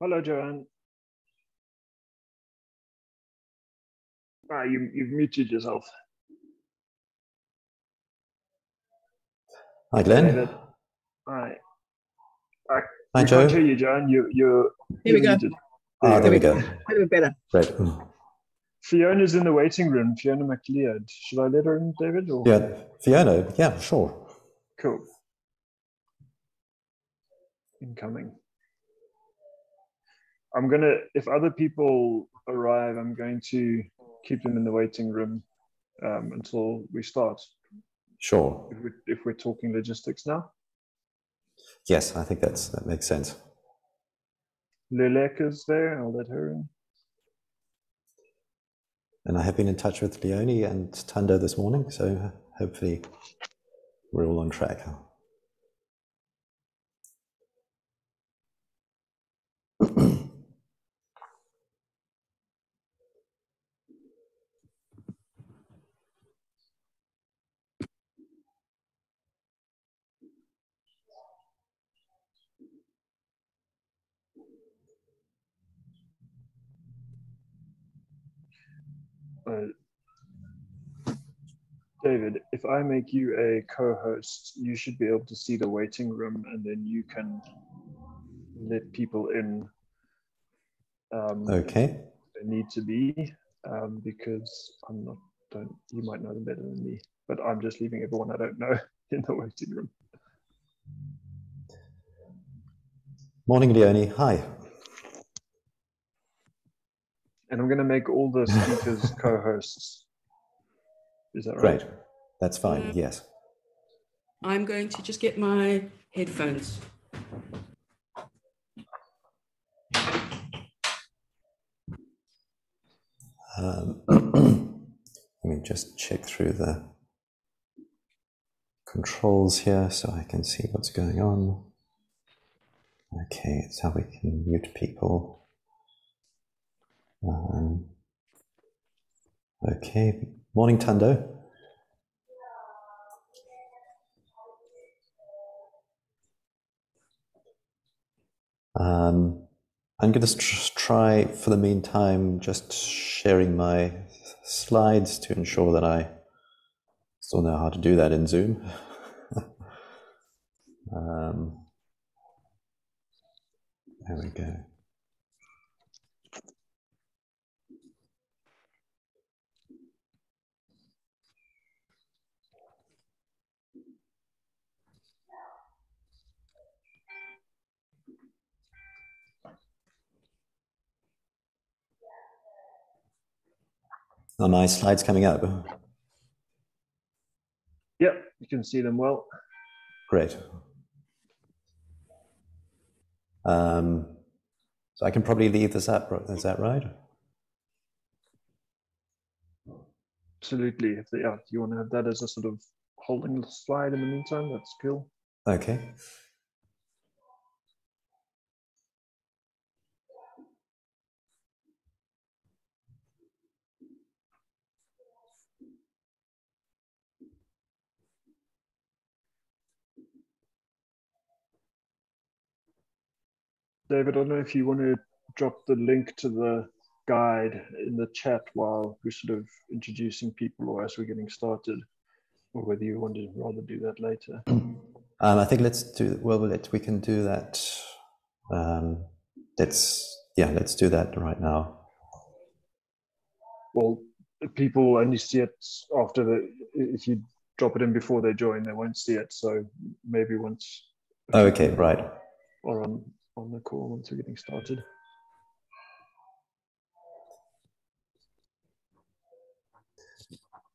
Hello, Joanne. Ah, you, you've muted yourself. Hi, Glenn. David. Hi. I, Hi, we Joe. can't hear you, Joanne. You, you're, Here we you're go. muted. Ah, there we go. A little better. Great. Mm. Fiona's in the waiting room. Fiona McLeod. Should I let her in, David? Or? Yeah, Fiona. Yeah, sure. Cool. Incoming. I'm gonna, if other people arrive, I'm going to keep them in the waiting room um, until we start. Sure. If we're, if we're talking logistics now. Yes, I think that's that makes sense. Lilek is there. I'll let her in. And I have been in touch with Leonie and Thando this morning, so hopefully we're all on track. Uh, David, if I make you a co-host, you should be able to see the waiting room, and then you can let people in. Um, Okay. They need to be um, because I'm not. Don't you might know them better than me, but I'm just leaving everyone I don't know in the waiting room. Morning, Leonie. Hi. And I'm going to make all the speakers co-hosts. Is that right? Great. That's fine. Yes. I'm going to just get my headphones. Um, let me just check through the controls here so I can see what's going on. Okay, it's how we can mute people. Um, okay, morning, Thando. Um, I'm going to tr- try for the meantime just sharing my slides to ensure that I still know how to do that in Zoom. um, there we go. Are my slides coming up? Yep, you can see them well. Great. Um, so I can probably leave this up, is that right? Absolutely. If they are, you want to have that as a sort of holding slide in the meantime, that's cool. Okay. David, I don't know if you want to drop the link to the guide in the chat while we're sort of introducing people or as we're getting started, or whether you want to rather do that later. Um, I think let's do well. Let, we can do that. Um, let's yeah, let's do that right now. Well, people only see it after the. If you drop it in before they join, they won't see it. So maybe once. Okay, right. Or on on the call once we're getting started.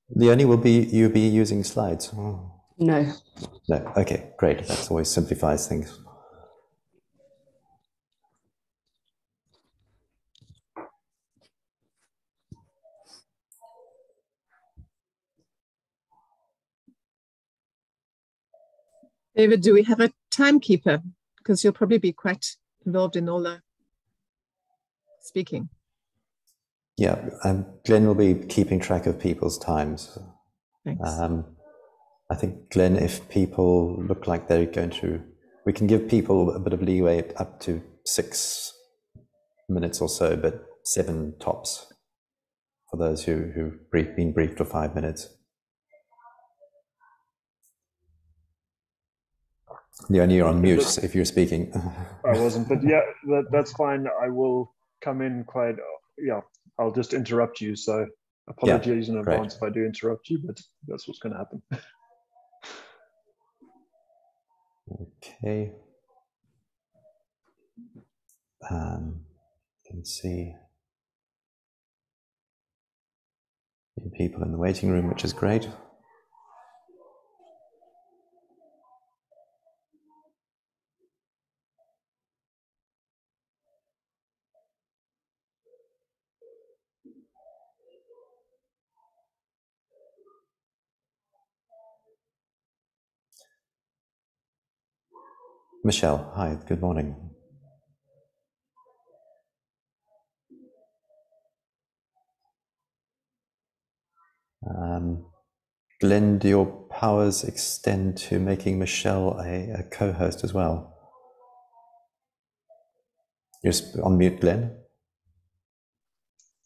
Leonie, will be you be using slides? Oh. No. No. Okay, great. That always simplifies things. David, do we have a timekeeper? Because you'll probably be quite involved in all the speaking. Yeah, um, Glenn will be keeping track of people's times. Thanks. Um, I think, Glenn, if people look like they're going to, we can give people a bit of leeway up to six minutes or so, but seven tops for those who, who've brief, been briefed for five minutes. Yeah, and you're on mute if you're speaking. I wasn't, but yeah, that, that's fine. I will come in quite, yeah, I'll just interrupt you. So apologies in great. advance if I do interrupt you, but that's what's going to happen. Okay. Um, you can see people in the waiting room, which is great. Michelle, hi, good morning. Um, Glenn, do your powers extend to making Michelle a, a co host as well? You're on mute, Glenn.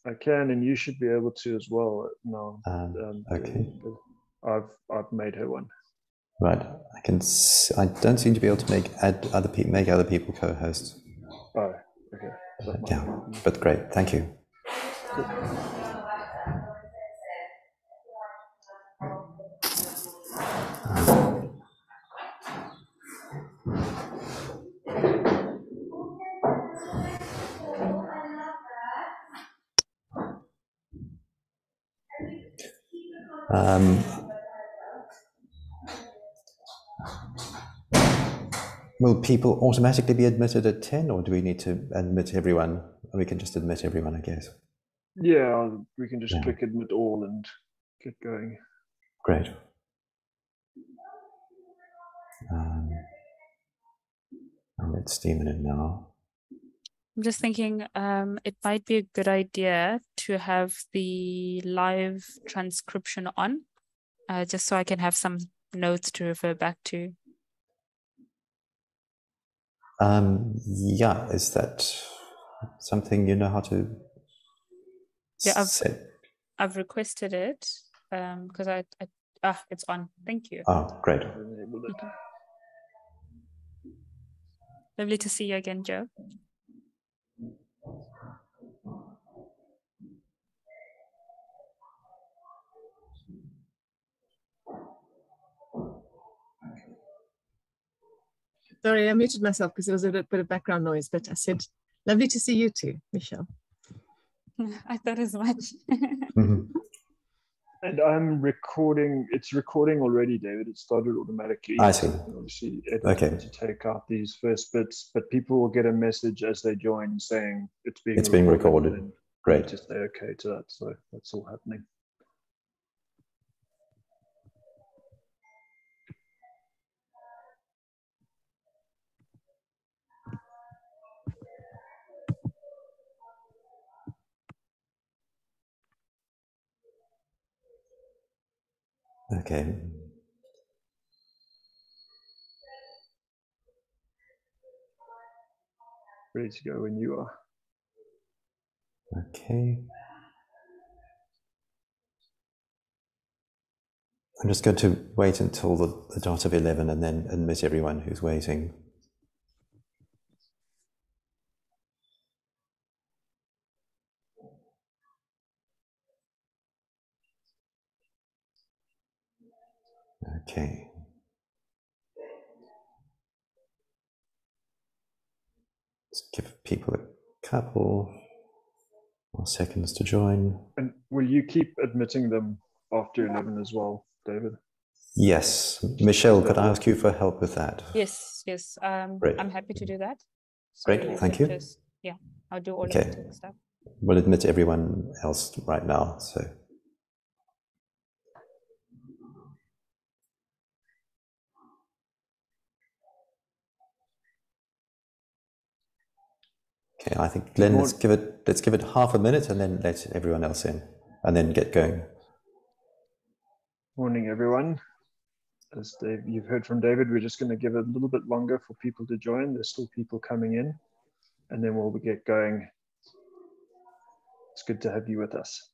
I can, and you should be able to as well No, Um, um, okay. I've I've made her one. Right. I can. See, I don't seem to be able to make add other people make other people co-hosts. Oh, okay. Yeah, but great. Thank you. Cool. Will people automatically be admitted at 10 or do we need to admit everyone? We can just admit everyone, I guess. Yeah, we can just yeah. click admit all and get going. Great. Um, I'll let Stephen in now. I'm just thinking um, it might be a good idea to have the live transcription on, uh, just so I can have some notes to refer back to. Um, yeah, is that something you know how to yeah, I've, set? I've requested it because um, I, I ah, it's on. Thank you. Oh, great. Lovely to see you again, Joe. Sorry, I muted myself because there was a bit of background noise, but I said, lovely to see you too, Michelle. I thought as much. mm-hmm. And I'm recording, it's recording already, David. It started automatically. I see. Obviously, okay. to take out these first bits, but people will get a message as they join saying it's being it's being recorded. Great. Just say okay to that. So that's all happening. Okay. Ready to go when you are. Okay. I'm just going to wait until the, the dot of 11 and then admit everyone who's waiting. Okay. Let's give people a couple more seconds to join. And will you keep admitting them after 11 as well, David? Yes. Michelle, could I ask you for help with that? Yes, yes. Um, Great. I'm happy to do that. So Great, thank you. Just, yeah, I'll do all okay. of the stuff. We'll admit everyone else right now. So Okay, I think Glenn, let's give it let's give it half a minute and then let everyone else in, and then get going. Morning, everyone. As Dave, you've heard from David, we're just going to give it a little bit longer for people to join. There's still people coming in, and then we'll get going It's good to have you with us.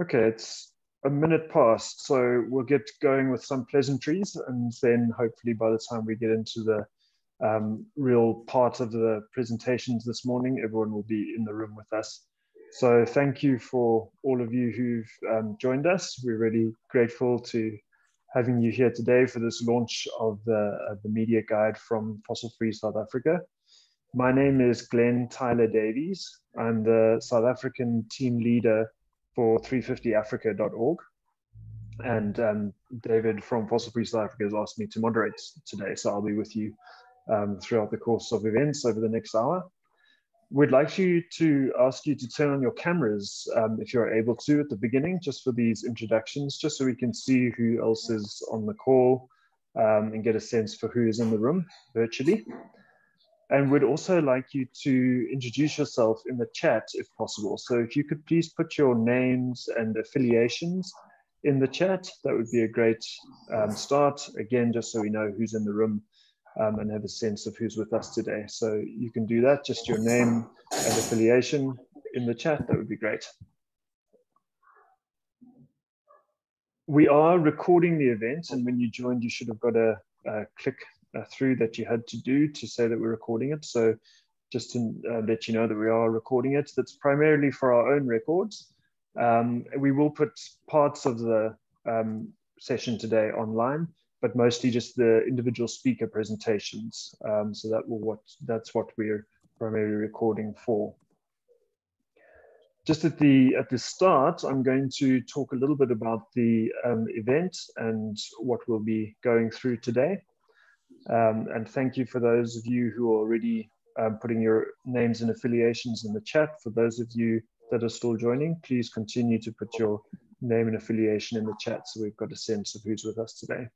Okay, it's a minute past, so we'll get going with some pleasantries, and then hopefully by the time we get into the um, real part of the presentations this morning, everyone will be in the room with us. So thank you for all of you who've um, joined us. We're really grateful to having you here today for this launch of the, uh, the media guide from Fossil Free South Africa. My name is Glenn Tyler Davies. I'm the South African team leader for 350africa.org. And um, David from Fossil Free South Africa has asked me to moderate today, so I'll be with you um, throughout the course of events over the next hour. We'd like you to ask you to turn on your cameras um, if you're able to at the beginning, just for these introductions, just so we can see who else is on the call um, and get a sense for who is in the room virtually. And we'd also like you to introduce yourself in the chat if possible. So if you could please put your names and affiliations in the chat, that would be a great um, start. Again, just so we know who's in the room um, and have a sense of who's with us today. So you can do that, just your name and affiliation in the chat, that would be great. We are recording the event, and when you joined, you should have got a, a click uh, through that you had to do to say that we're recording it. So just to uh, let you know that we are recording it. That's primarily for our own records. Um, we will put parts of the um, session today online, but mostly just the individual speaker presentations. Um, so that will what that's what we're primarily recording for. Just at the at the start, I'm going to talk a little bit about the um, event and what we'll be going through today. Um, and thank you for those of you who are already um, putting your names and affiliations in the chat. For those of you that are still joining, please continue to put your name and affiliation in the chat so we've got a sense of who's with us today.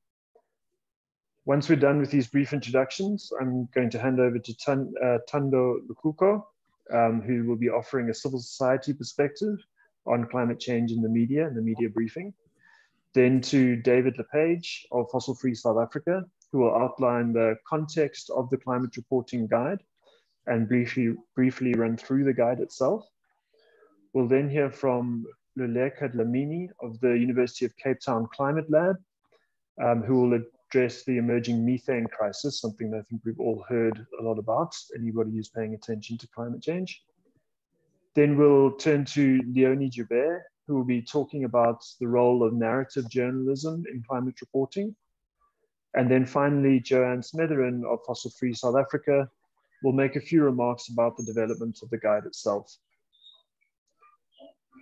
Once we're done with these brief introductions, I'm going to hand over to Tun, uh, Thando Lukuko, um, who will be offering a civil society perspective on climate change in the media and the media briefing. Then to David LePage of Fossil Free South Africa, who will outline the context of the climate reporting guide and briefly, briefly run through the guide itself. We'll then hear from Luleka Dlamini of the University of Cape Town Climate Lab, um, who will address the emerging methane crisis, something that I think we've all heard a lot about, anybody who's paying attention to climate change. Then we'll turn to Leonie Joubert, who will be talking about the role of narrative journalism in climate reporting. And then finally, Joanne Smitheram of Fossil Free South Africa will make a few remarks about the development of the guide itself.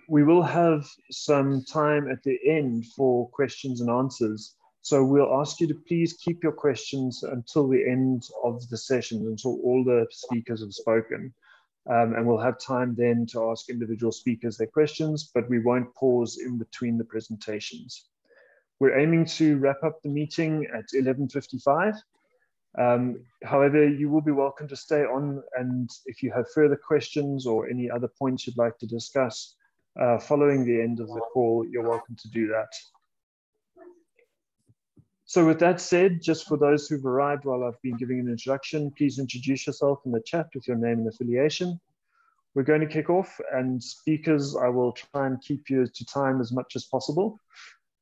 We will have some time at the end for questions and answers. So we'll ask you to please keep your questions until the end of the session, until all the speakers have spoken. Um, and we'll have time then to ask individual speakers their questions, but we won't pause in between the presentations. We're aiming to wrap up the meeting at 11.55. Um, however, you will be welcome to stay on and if you have further questions or any other points you'd like to discuss uh, following the end of the call, you're welcome to do that. So with that said, just for those who've arrived while I've been giving an introduction, please introduce yourself in the chat with your name and affiliation. We're going to kick off and speakers, I will try and keep you to time as much as possible.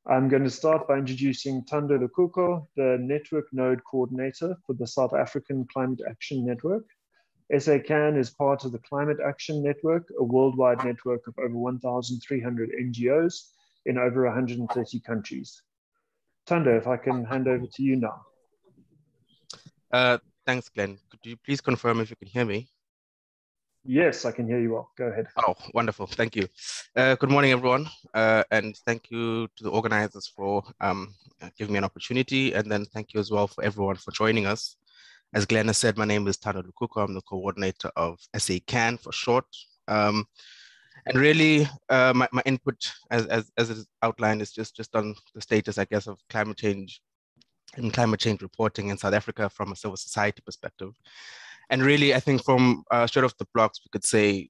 I'm going to start by introducing Thando Lukuko, the network node coordinator for the South African Climate Action Network. SACAN is part of the Climate Action Network, a worldwide network of over 1,300 NGOs in over 130 countries. Thando, if I can hand over to you now. Uh, thanks, Glenn. Could you please confirm if you can hear me? Yes, I can hear you well. Go ahead. Oh, wonderful. Thank you. Uh, good morning, everyone. Uh, and thank you to the organizers for um, giving me an opportunity. And then thank you as well for everyone for joining us. As Glenn has said, my name is Thando Lukuko. I'm the coordinator of SA CAN for short. Um, and really uh, my, my input as, as, as it is outlined is just, just on the status, I guess, of climate change and climate change reporting in South Africa from a civil society perspective. And really, I think from uh, off the blocks, we could say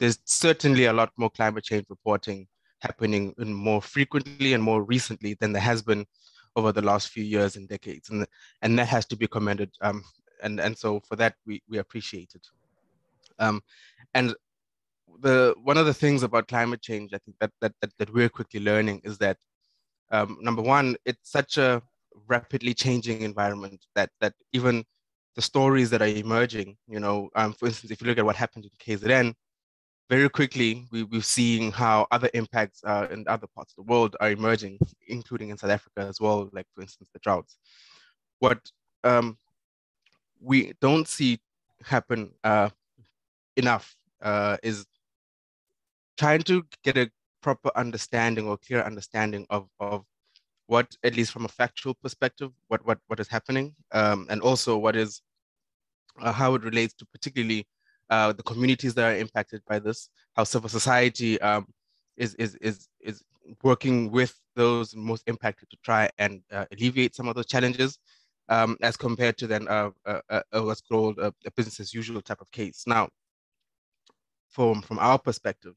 there's certainly a lot more climate change reporting happening more frequently and more recently than there has been over the last few years and decades, and and that has to be commended. Um, and and so for that we we appreciate it. Um, and the one of the things about climate change, I think that that that, that we're quickly learning is that um, number one, it's such a rapidly changing environment that that even the stories that are emerging, you know, um, for instance, if you look at what happened in KZN, very quickly we, we're seeing how other impacts uh, in other parts of the world are emerging, including in South Africa as well, like for instance, the droughts. What um, we don't see happen uh, enough uh, is trying to get a proper understanding or clear understanding of, of what, at least from a factual perspective, what, what, what is happening, um, and also what is, uh, how it relates to particularly uh, the communities that are impacted by this, how civil society um, is, is, is, is working with those most impacted to try and uh, alleviate some of those challenges, um, as compared to then uh, uh, uh what's called a, a, business as usual type of case. Now, from, from our perspective,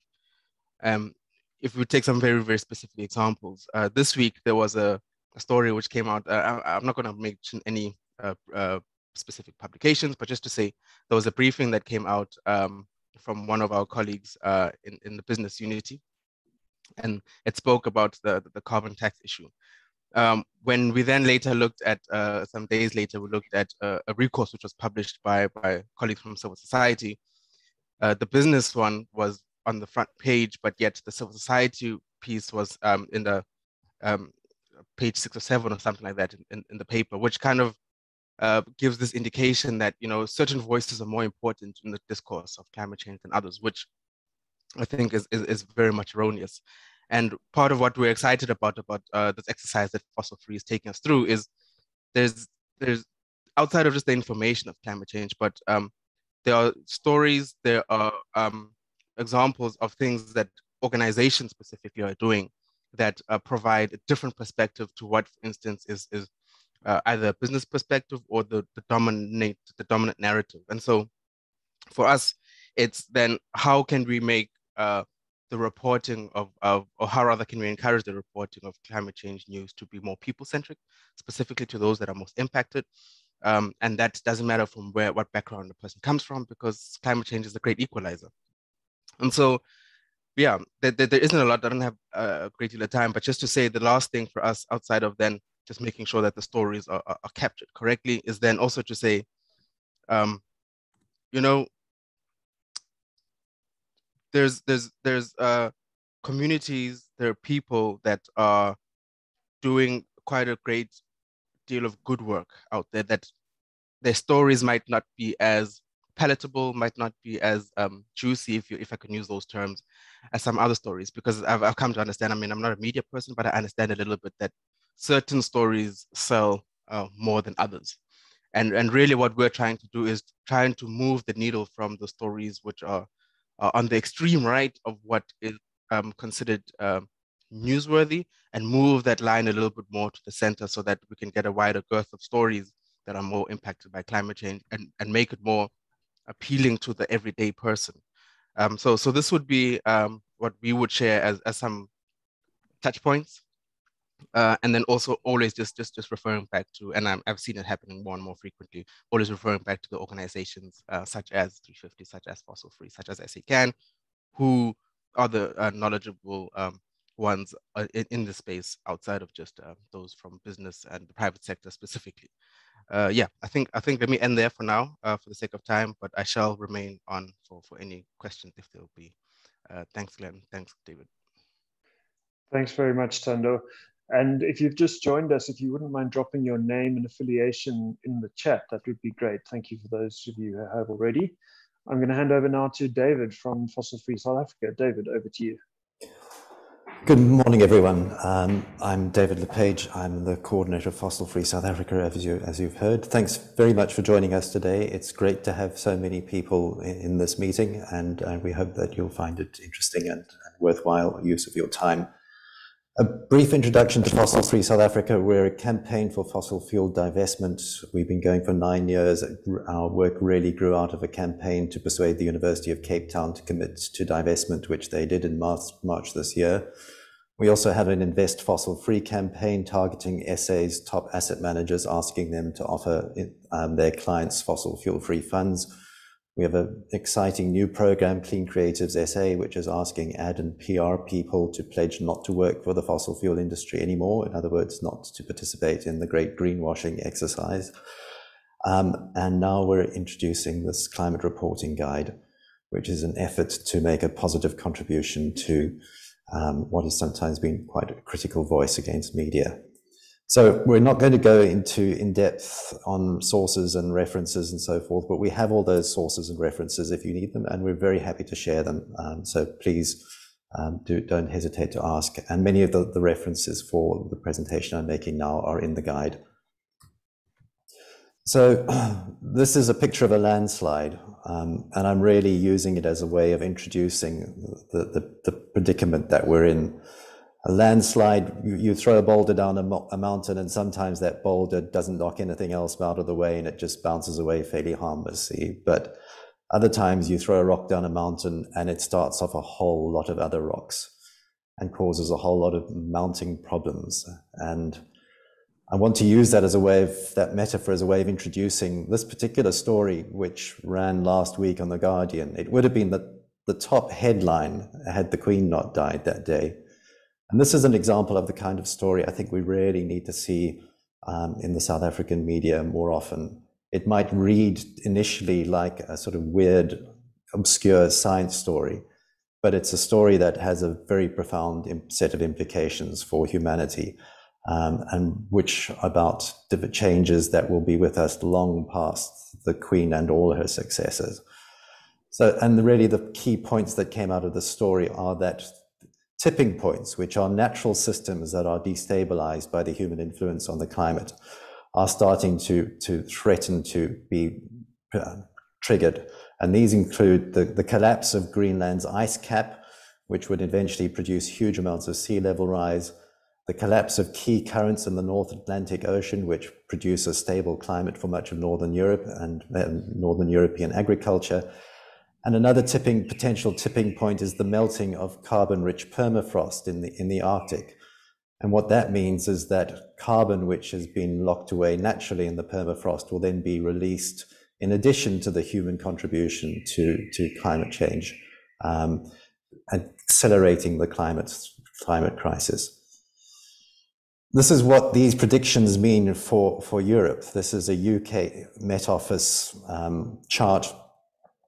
um, if we take some very, very specific examples, uh, this week there was a, a story which came out. Uh, I, am not going to mention any specific publications, but just to say there was a briefing that came out um, from one of our colleagues uh, in, in the business unity, and it spoke about the, the carbon tax issue. Um, when we then later looked at, uh, some days later, we looked at uh, a recourse which was published by, by colleagues from civil society. Uh, the business one was on the front page, but yet the civil society piece was um, in the um, page six or seven or something like that in, in, the paper, which kind of uh, gives this indication that you know certain voices are more important in the discourse of climate change than others, which I think is, is, is very much erroneous. And part of what we're excited about about uh, this exercise that Fossil Free is taking us through is there's there's outside of just the information of climate change, but um, there are stories, there are um, examples of things that organizations specifically are doing that uh, provide a different perspective to what, for instance, is is uh, either a business perspective or the, the dominate the dominant narrative. And so for us, it's then how can we make uh, the reporting of, of, or how rather can we encourage the reporting of climate change news to be more people-centric, specifically to those that are most impacted. Um, and that doesn't matter from where, what background the person comes from, because climate change is a great equalizer. And so, yeah, there, there, there isn't a lot, I don't have a great deal of time, but just to say the last thing for us outside of then just making sure that the stories are, are, are captured correctly is then also to say, um, you know, there's there's there's uh, communities, there are people that are doing quite a great deal of good work out there that their stories might not be as palatable, might not be as um, juicy, if you if I can use those terms, as some other stories. Because I've, I've come to understand. I mean, I'm not a media person, but I understand a little bit that certain stories sell uh, more than others. And, and really what we're trying to do is trying to move the needle from the stories which are uh, on the extreme right of what is um, considered um, newsworthy and move that line a little bit more to the center so that we can get a wider girth of stories that are more impacted by climate change and, and make it more appealing to the everyday person. Um, so, so this would be um, what we would share as, as some touch points uh, and then also always just just just referring back to, and i have seen it happening more and more frequently, always referring back to the organizations uh, such as 350, such as Fossil Free, such as SACAN, who are the uh, knowledgeable um, ones uh, in, in the space outside of just uh, those from business and the private sector specifically. Uh, yeah, I think I think let me end there for now for the sake of time, but I shall remain on for, for any questions if there will be. thanks, Glenn. Thanks, David. Thanks very much, Thando. And if you've just joined us, if you wouldn't mind dropping your name and affiliation in the chat, that would be great. Thank you for those of you who have already. I'm going to hand over now to David from Fossil Free South Africa. David, over to you. Good morning, everyone. Um, I'm David LePage. I'm the coordinator of Fossil Free South Africa, as, you, as you've heard. Thanks very much for joining us today. It's great to have so many people in, in this meeting, and uh, we hope that you'll find it interesting and, and worthwhile use of your time. A brief introduction to Fossil Free South Africa. We're a campaign for fossil fuel divestment. We've been going for nine years. Our work really grew out of a campaign to persuade the University of Cape Town to commit to divestment, which they did in March, March this year. We also have an Invest Fossil Free campaign targeting SA's top asset managers, asking them to offer um, their clients fossil fuel free funds. We have an exciting new program, Clean Creatives SA, which is asking ad and PR people to pledge not to work for the fossil fuel industry anymore. In other words, not to participate in the great greenwashing exercise. Um, and now we're introducing this climate reporting guide, which is an effort to make a positive contribution to um, what has sometimes been quite a critical voice against media. So we're not going to go into in depth on sources and references and so forth, but we have all those sources and references if you need them, and we're very happy to share them. Um, so please um, do, not hesitate to ask. And many of the, the references for the presentation I'm making now are in the guide. So this is a picture of a landslide, um, and I'm really using it as a way of introducing the, the, the predicament that we're in a landslide, you, you throw a boulder down a, mo- a, mountain, and sometimes that boulder doesn't knock anything else out of the way and it just bounces away fairly harmlessly. But other times you throw a rock down a mountain and it starts off a whole lot of other rocks and causes a whole lot of mounting problems. And I want to use that as a way of that metaphor as a way of introducing this particular story, which ran last week on The Guardian. It would have been the, the top headline had the Queen not died that day. And this is an example of the kind of story I think we really need to see um, in the South African media more often. It might read initially like a sort of weird, obscure science story, but it's a story that has a very profound set of implications for humanity, um, and which about the changes that will be with us long past the Queen and all her successors. So, and really the key points that came out of the story are that tipping points, which are natural systems that are destabilized by the human influence on the climate, are starting to, to threaten to be uh, triggered. And these include the, the collapse of Greenland's ice cap, which would eventually produce huge amounts of sea level rise, the collapse of key currents in the North Atlantic Ocean, which produce a stable climate for much of Northern Europe and, and Northern European agriculture, and another tipping, potential tipping point is the melting of carbon-rich permafrost in the, in the Arctic. And what that means is that carbon, which has been locked away naturally in the permafrost, will then be released in addition to the human contribution to, to climate change, um, accelerating the climate, climate crisis. This is what these predictions mean for, for Europe. This is a UK Met Office um, chart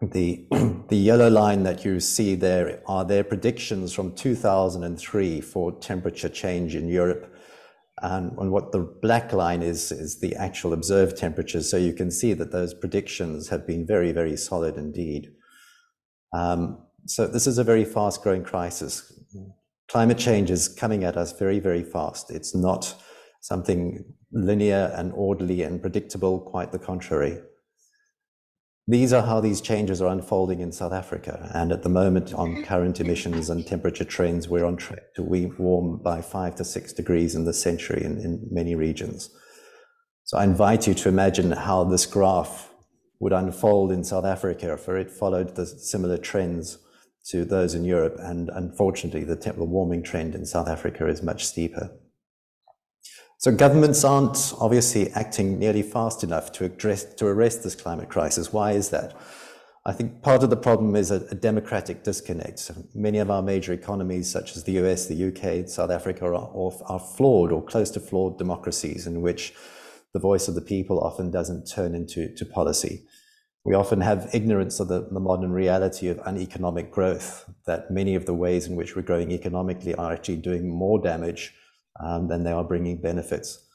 the, the yellow line that you see there are their predictions from 2003 for temperature change in Europe. And, and what the black line is, is the actual observed temperatures. So you can see that those predictions have been very, very solid indeed. Um, so this is a very fast growing crisis. Climate change is coming at us very, very fast. It's not something linear and orderly and predictable, quite the contrary. These are how these changes are unfolding in South Africa. And at the moment, on current emissions and temperature trends, we're on track to we warm by five to six degrees in the century in, in many regions. So I invite you to imagine how this graph would unfold in South Africa for it followed the similar trends to those in Europe. And unfortunately, the, the warming trend in South Africa is much steeper. So governments aren't obviously acting nearly fast enough to address to arrest this climate crisis. Why is that? I think part of the problem is a, a democratic disconnect. So many of our major economies, such as the US, the UK, South Africa, are, are flawed or close to flawed democracies in which the voice of the people often doesn't turn into to policy. We often have ignorance of the, the, modern reality of uneconomic growth, that many of the ways in which we're growing economically are actually doing more damage um, than they are bringing benefits.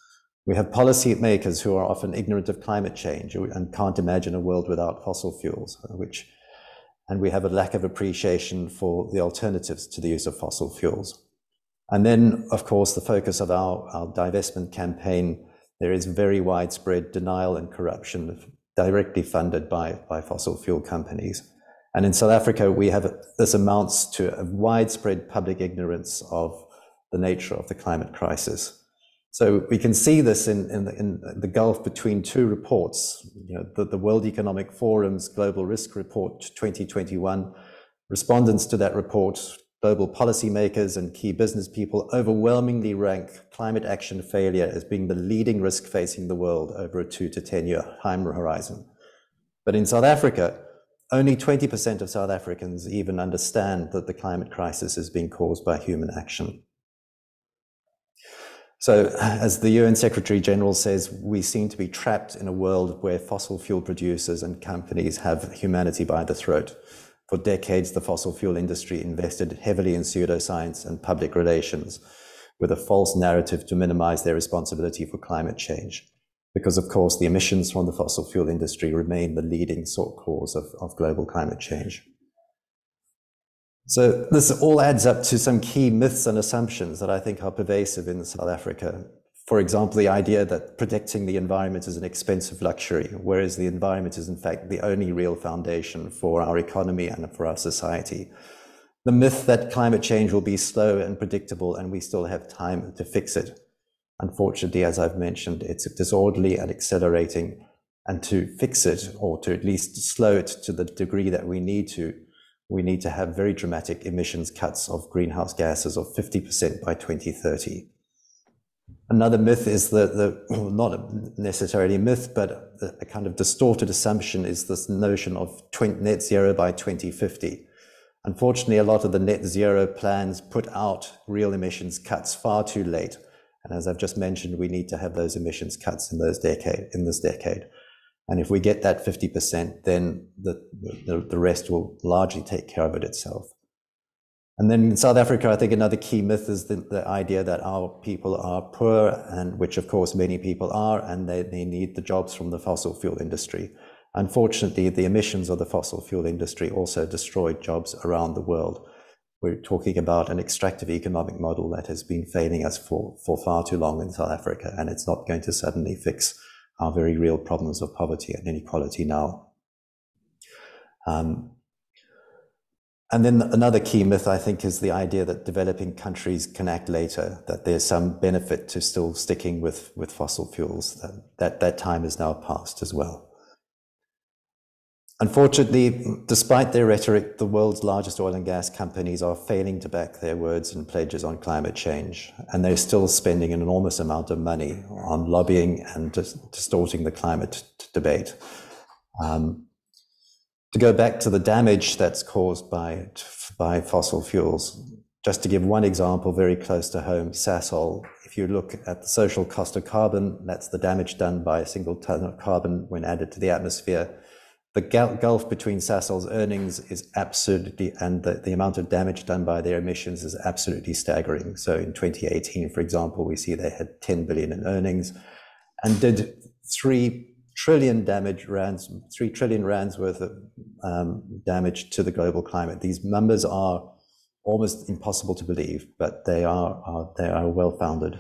We have policymakers who are often ignorant of climate change and can't imagine a world without fossil fuels, uh, which, and we have a lack of appreciation for the alternatives to the use of fossil fuels. And then, of course, the focus of our, our divestment campaign, there is very widespread denial and corruption directly funded by, by fossil fuel companies. And in South Africa, we have this amounts to a widespread public ignorance of the nature of the climate crisis. So we can see this in, in, the, in the gulf between two reports, you know, the, the World Economic Forum's Global Risk Report 2021. Respondents to that report, global policymakers and key business people overwhelmingly rank climate action failure as being the leading risk facing the world over a two to 10 year time horizon. But in South Africa, only 20% of South Africans even understand that the climate crisis is being caused by human action. So, as the UN Secretary General says, we seem to be trapped in a world where fossil fuel producers and companies have humanity by the throat. For decades, the fossil fuel industry invested heavily in pseudoscience and public relations with a false narrative to minimize their responsibility for climate change. Because, of course, the emissions from the fossil fuel industry remain the leading sort cause of, of global climate change. So this all adds up to some key myths and assumptions that I think are pervasive in South Africa. For example, the idea that protecting the environment is an expensive luxury, whereas the environment is in fact the only real foundation for our economy and for our society. The myth that climate change will be slow and predictable and we still have time to fix it. Unfortunately, as I've mentioned, it's disorderly and accelerating. And to fix it, or to at least slow it to the degree that we need to, we need to have very dramatic emissions cuts of greenhouse gases of 50% by 2030. Another myth is that the, not necessarily a myth, but a kind of distorted assumption is this notion of net zero by 2050. Unfortunately, a lot of the net zero plans put out real emissions cuts far too late. And as I've just mentioned, we need to have those emissions cuts in those decade, in this decade. And if we get that 50%, then the, the, the rest will largely take care of it itself. And then in South Africa, I think another key myth is the, the idea that our people are poor, and which of course many people are, and they, they need the jobs from the fossil fuel industry. Unfortunately, the emissions of the fossil fuel industry also destroyed jobs around the world. We're talking about an extractive economic model that has been failing us for, for far too long in South Africa, and it's not going to suddenly fix our very real problems of poverty and inequality now. Um, and then another key myth, I think, is the idea that developing countries can act later, that there's some benefit to still sticking with, with fossil fuels. That, that, that time is now past as well. Unfortunately, despite their rhetoric, the world's largest oil and gas companies are failing to back their words and pledges on climate change, and they're still spending an enormous amount of money on lobbying and dis- distorting the climate t- debate. Um, to go back to the damage that's caused by, by fossil fuels, just to give one example very close to home, Sasol, if you look at the social cost of carbon, that's the damage done by a single ton of carbon when added to the atmosphere the gulf between Sasol's earnings is absolutely, and the, the amount of damage done by their emissions is absolutely staggering. So in 2018, for example, we see they had 10 billion in earnings and did three trillion damage rands, three trillion rands worth of um, damage to the global climate. These numbers are almost impossible to believe, but they are, are they are well founded.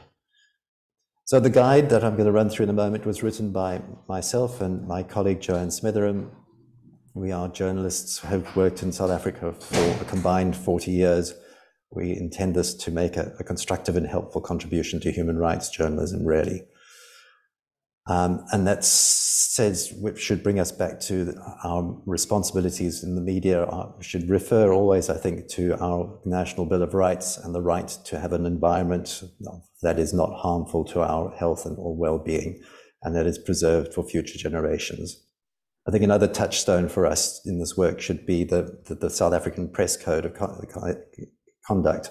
So the guide that I'm going to run through in a moment was written by myself and my colleague Joanne Smitheram, we are journalists who have worked in South Africa for a combined 40 years. We intend this to make a, a constructive and helpful contribution to human rights journalism, really. Um, and that says, which should bring us back to our responsibilities in the media, uh, should refer always, I think, to our National Bill of Rights and the right to have an environment that is not harmful to our health and or well-being, and that is preserved for future generations. I think another touchstone for us in this work should be the, the, the South African Press Code of Conduct,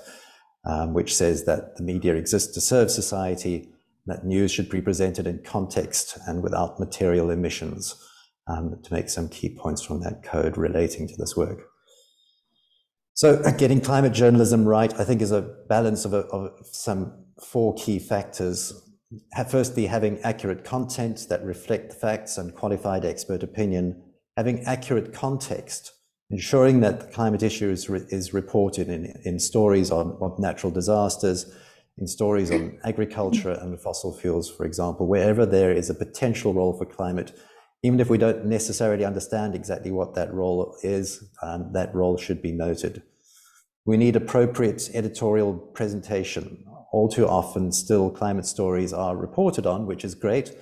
um, which says that the media exists to serve society, that news should be presented in context and without material emissions, um, to make some key points from that code relating to this work. So, getting climate journalism right, I think, is a balance of, a, of some four key factors firstly, having accurate content that reflect the facts and qualified expert opinion, having accurate context, ensuring that the climate issue is, re is reported in, in stories on, on natural disasters, in stories on agriculture and fossil fuels, for example, wherever there is a potential role for climate, even if we don't necessarily understand exactly what that role is, um, that role should be noted. We need appropriate editorial presentation all too often, still climate stories are reported on, which is great,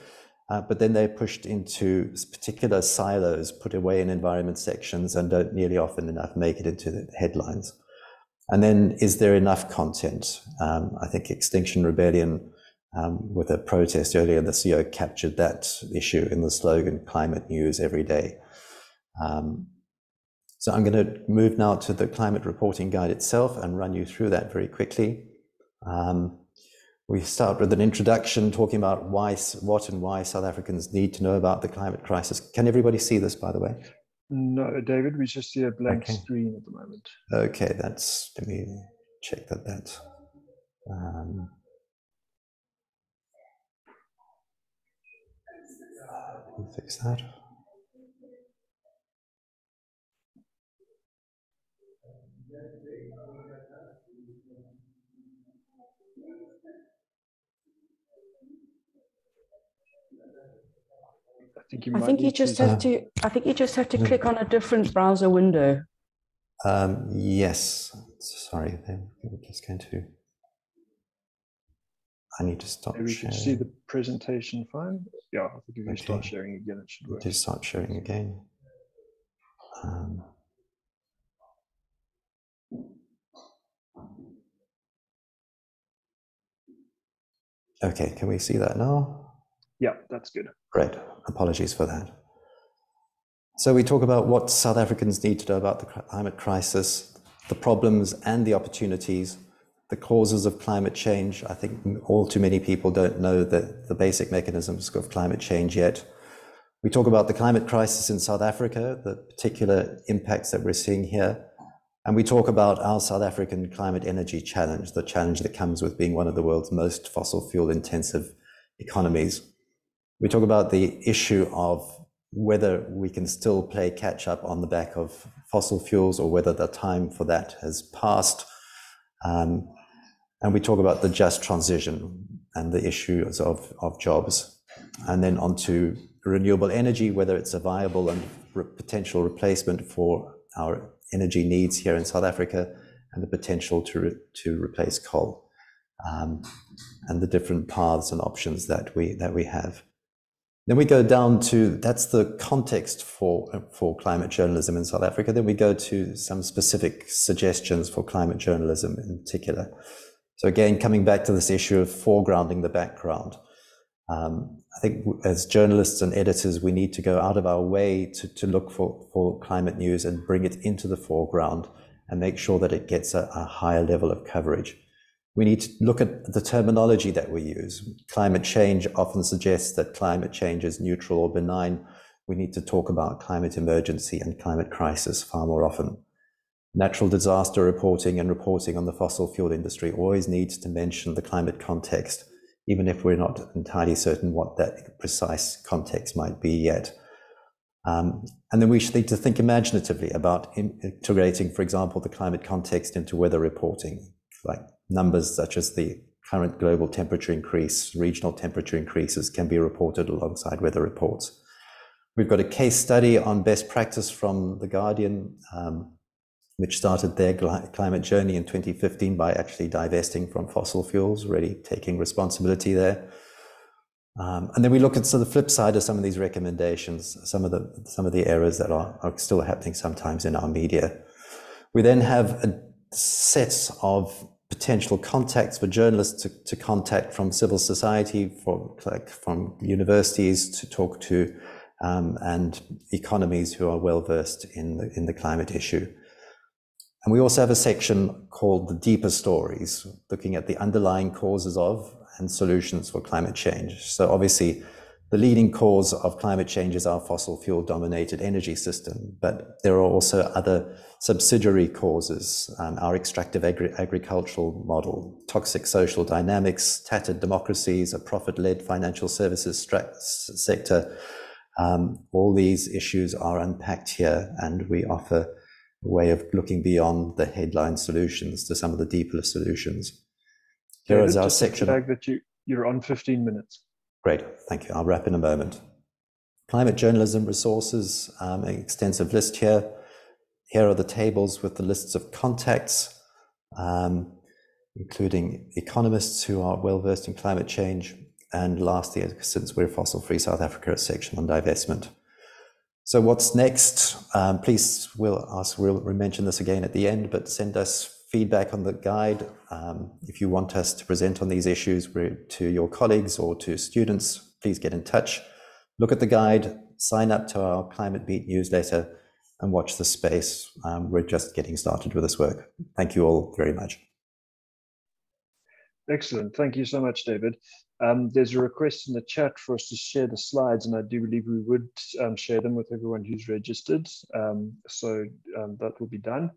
uh, but then they're pushed into particular silos, put away in environment sections, and don't nearly often enough make it into the headlines. And then, is there enough content? Um, I think Extinction Rebellion, um, with a protest earlier this year, captured that issue in the slogan "Climate News Every Day." Um, so I'm going to move now to the climate reporting guide itself and run you through that very quickly. Um, we start with an introduction talking about why, what and why South Africans need to know about the climate crisis. Can everybody see this, by the way? No, David, we just see a blank okay. screen at the moment. Okay, that's, let me check that that. Um, fix that. Think you I think you just to... have to. I think you just have to click on a different browser window. Um, yes. Sorry, then we're just going to. I need to stop. Maybe we can see the presentation fine. Yeah, I think if you okay. start sharing again, it should work. Just start sharing again. Um, okay, can we see that now? Yeah, that's good. Great. Apologies for that. So we talk about what South Africans need to know about the climate crisis, the problems and the opportunities, the causes of climate change. I think all too many people don't know the, the basic mechanisms of climate change yet. We talk about the climate crisis in South Africa, the particular impacts that we're seeing here. And we talk about our South African climate energy challenge, the challenge that comes with being one of the world's most fossil fuel intensive economies. We talk about the issue of whether we can still play catch up on the back of fossil fuels or whether the time for that has passed. Um, and we talk about the just transition and the issues of, of jobs. And then onto renewable energy, whether it's a viable and re potential replacement for our energy needs here in South Africa and the potential to, re to replace coal um, and the different paths and options that we, that we have. Then we go down to that's the context for for climate journalism in South Africa. Then we go to some specific suggestions for climate journalism in particular. So again, coming back to this issue of foregrounding the background. Um, I think as journalists and editors, we need to go out of our way to, to look for, for climate news and bring it into the foreground and make sure that it gets a, a higher level of coverage. We need to look at the terminology that we use. Climate change often suggests that climate change is neutral or benign. We need to talk about climate emergency and climate crisis far more often. Natural disaster reporting and reporting on the fossil fuel industry always needs to mention the climate context, even if we're not entirely certain what that precise context might be yet. Um, and then we should need to think imaginatively about integrating, for example, the climate context into weather reporting, like numbers such as the current global temperature increase, regional temperature increases can be reported alongside weather reports. We've got a case study on best practice from The Guardian, um, which started their climate journey in 2015 by actually divesting from fossil fuels, really taking responsibility there. Um, and then we look at so the flip side of some of these recommendations, some of the some of the errors that are, are still happening sometimes in our media. We then have a set of potential contacts for journalists to, to contact from civil society, for, like, from universities to talk to, um, and economies who are well versed in the, in the climate issue. And we also have a section called the deeper stories, looking at the underlying causes of and solutions for climate change. So obviously, the leading cause of climate change is our fossil fuel dominated energy system, but there are also other subsidiary causes, um, our extractive agri agricultural model, toxic social dynamics, tattered democracies, a profit led financial services sector. Um, all these issues are unpacked here, and we offer a way of looking beyond the headline solutions to some of the deeper solutions. Here David, is our section. that you, you're on 15 minutes. Great, thank you. I'll wrap in a moment. Climate journalism resources, um, an extensive list here. Here are the tables with the lists of contacts. Um, including economists who are well versed in climate change, and lastly, since we're fossil free South Africa, a section on divestment. So what's next? Um, please, we'll ask, we'll mention this again at the end, but send us feedback on the guide. Um, if you want us to present on these issues to your colleagues or to students, please get in touch. Look at the guide, sign up to our Climate Beat newsletter, and watch the space. Um, we're just getting started with this work. Thank you all very much. Excellent. Thank you so much, David. Um, there's a request in the chat for us to share the slides, and I do believe we would um, share them with everyone who's registered. Um, so um, that will be done.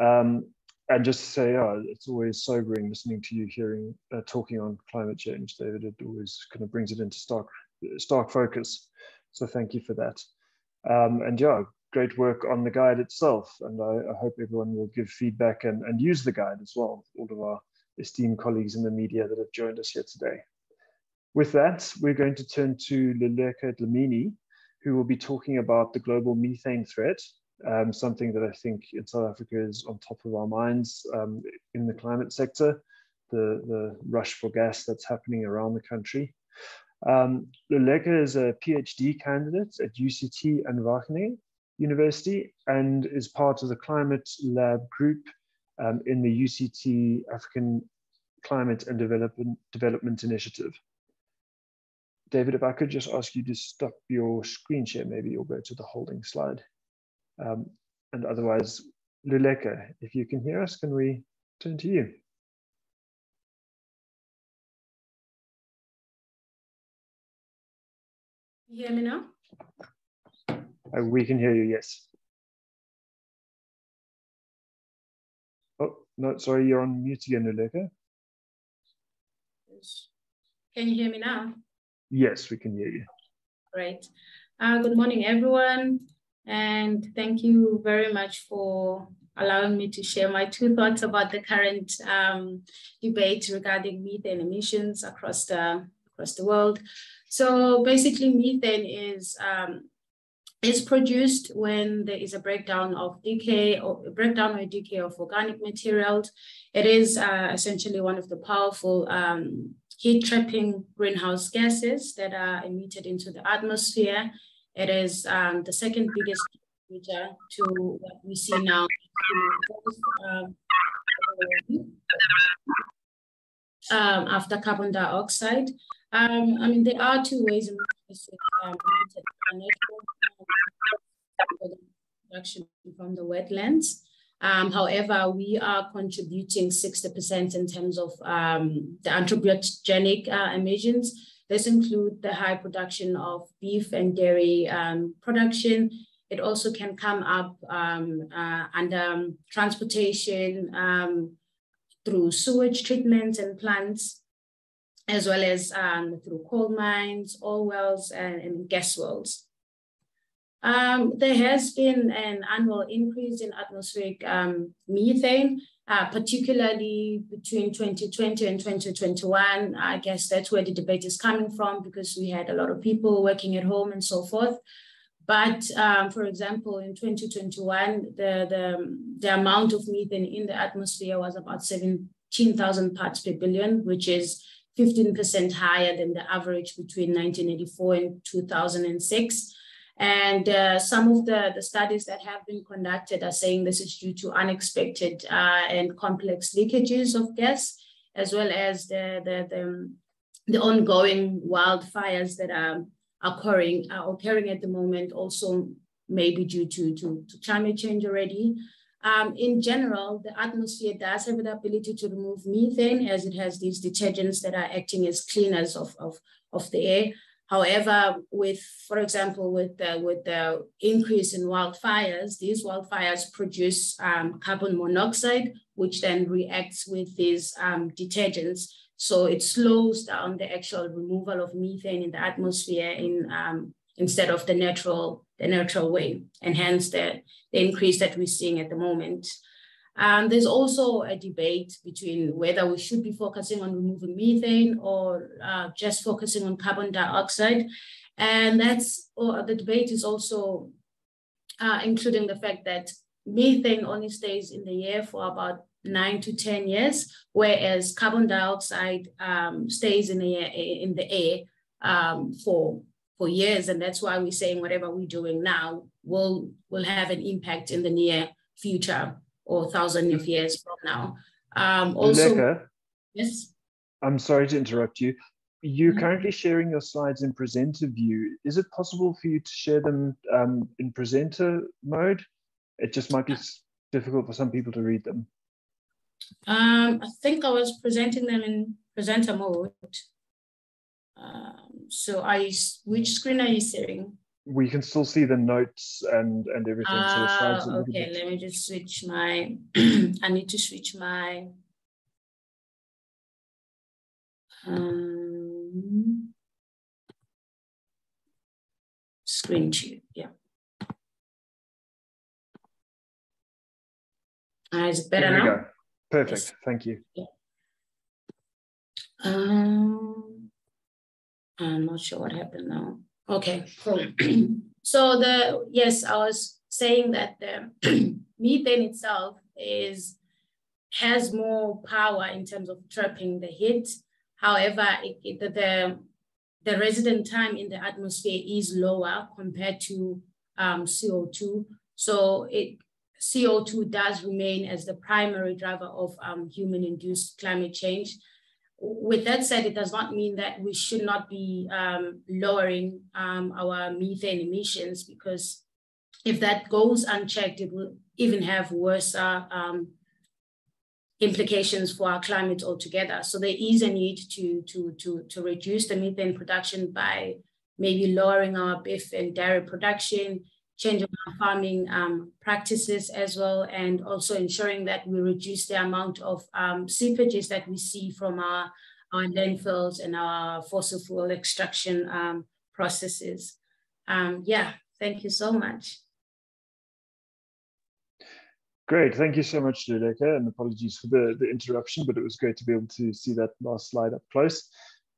Um, and just to say, uh, it's always sobering listening to you hearing uh, talking on climate change, David. It always kind of brings it into stark, stark focus. So thank you for that. Um, and yeah, great work on the guide itself. And I, I, hope everyone will give feedback and, and use the guide as well. All of our esteemed colleagues in the media that have joined us here today. With that, we're going to turn to Luleka Dlamini, who will be talking about the global methane threat, um, something that I think in South Africa is on top of our minds um, in the climate sector, the, the rush for gas that's happening around the country. Um, Luleka is a PhD candidate at UCT and Wageningen University and is part of the Climate Lab group um, in the UCT African Climate and Development, Development Initiative. David, if I could just ask you to stop your screen share, maybe you'll go to the holding slide. Um, and otherwise, Luleka, if you can hear us, can we turn to you? You hear me now? Uh, we can hear you, yes. Oh, no, sorry, you're on mute again, Luleka. Can you hear me now? Yes, we can hear you. Great. Uh, good morning, everyone. And thank you very much for allowing me to share my two thoughts about the current um, debate regarding methane emissions across the, across the world. So basically methane is um, is produced when there is a breakdown of decay or breakdown or decay of organic materials. It is uh, essentially one of the powerful um, heat trapping greenhouse gases that are emitted into the atmosphere. It is um, the second biggest contributor to what we see now. Um, um, after carbon dioxide. Um, I mean, there are two ways in which is um, production from the wetlands. Um, however, we are contributing 60% in terms of um, the anthropogenic uh, emissions. This includes the high production of beef and dairy um, production. It also can come up um, uh, under um, transportation um, through sewage treatments and plants, as well as through coal mines, oil wells, and, and gas wells. Um, there has been an annual increase in atmospheric um, methane, uh, particularly between 2020 and 2021. I guess that's where the debate is coming from because we had a lot of people working at home and so forth. But um, for example, in 2021, the, the, the amount of methane in the atmosphere was about 17,000 parts per billion, which is 15% higher than the average between 1984 and 2006. And uh, some of the, the studies that have been conducted are saying this is due to unexpected uh, and complex leakages of gas, as well as the, the, the, the ongoing wildfires that are occurring, are occurring at the moment, also maybe due to, to, to climate change already. Um, in general, the atmosphere does have the ability to remove methane as it has these detergents that are acting as cleaners of, of, of the air. However, with, for example, with the, with the increase in wildfires, these wildfires produce um, carbon monoxide, which then reacts with these um, detergents. So it slows down the actual removal of methane in the atmosphere in, um, instead of the natural, the natural way, and hence the, the increase that we're seeing at the moment. Um, there's also a debate between whether we should be focusing on removing methane or uh, just focusing on carbon dioxide. And that's, or the debate is also uh, including the fact that methane only stays in the air for about nine to 10 years, whereas carbon dioxide um, stays in the, air, in the air um, for, for years. And that's why we're saying whatever we're doing now will, will have an impact in the near future or thousand of years from now. Um, also, yes. I'm sorry to interrupt you. You're mm-hmm. currently sharing your slides in presenter view. Is it possible for you to share them um, in presenter mode? It just might be difficult for some people to read them. Um, I think I was presenting them in presenter mode. Um, so I, which screen are you sharing? We can still see the notes and and everything. Uh, so okay, let me just switch my. I need to switch my. Um, screen to yeah. Uh, is it better now? Go. Perfect. Yes. Thank you. Yeah. Um, I'm not sure what happened now. Okay, cool. so the yes, I was saying that the methane itself is has more power in terms of trapping the heat. However, it, it, the the resident time in the atmosphere is lower compared to um, CO2. So it CO2 does remain as the primary driver of um, human-induced climate change. With that said, it does not mean that we should not be um, lowering um, our methane emissions because if that goes unchecked, it will even have worse uh, um, implications for our climate altogether. So there is a need to, to, to, to reduce the methane production by maybe lowering our beef and dairy production, changing our farming um, practices as well, and also ensuring that we reduce the amount of um, seepages that we see from our, our landfills and our fossil fuel extraction um, processes. Um, yeah, thank you so much. Great, thank you so much, Luleka, and apologies for the, the interruption, but it was great to be able to see that last slide up close.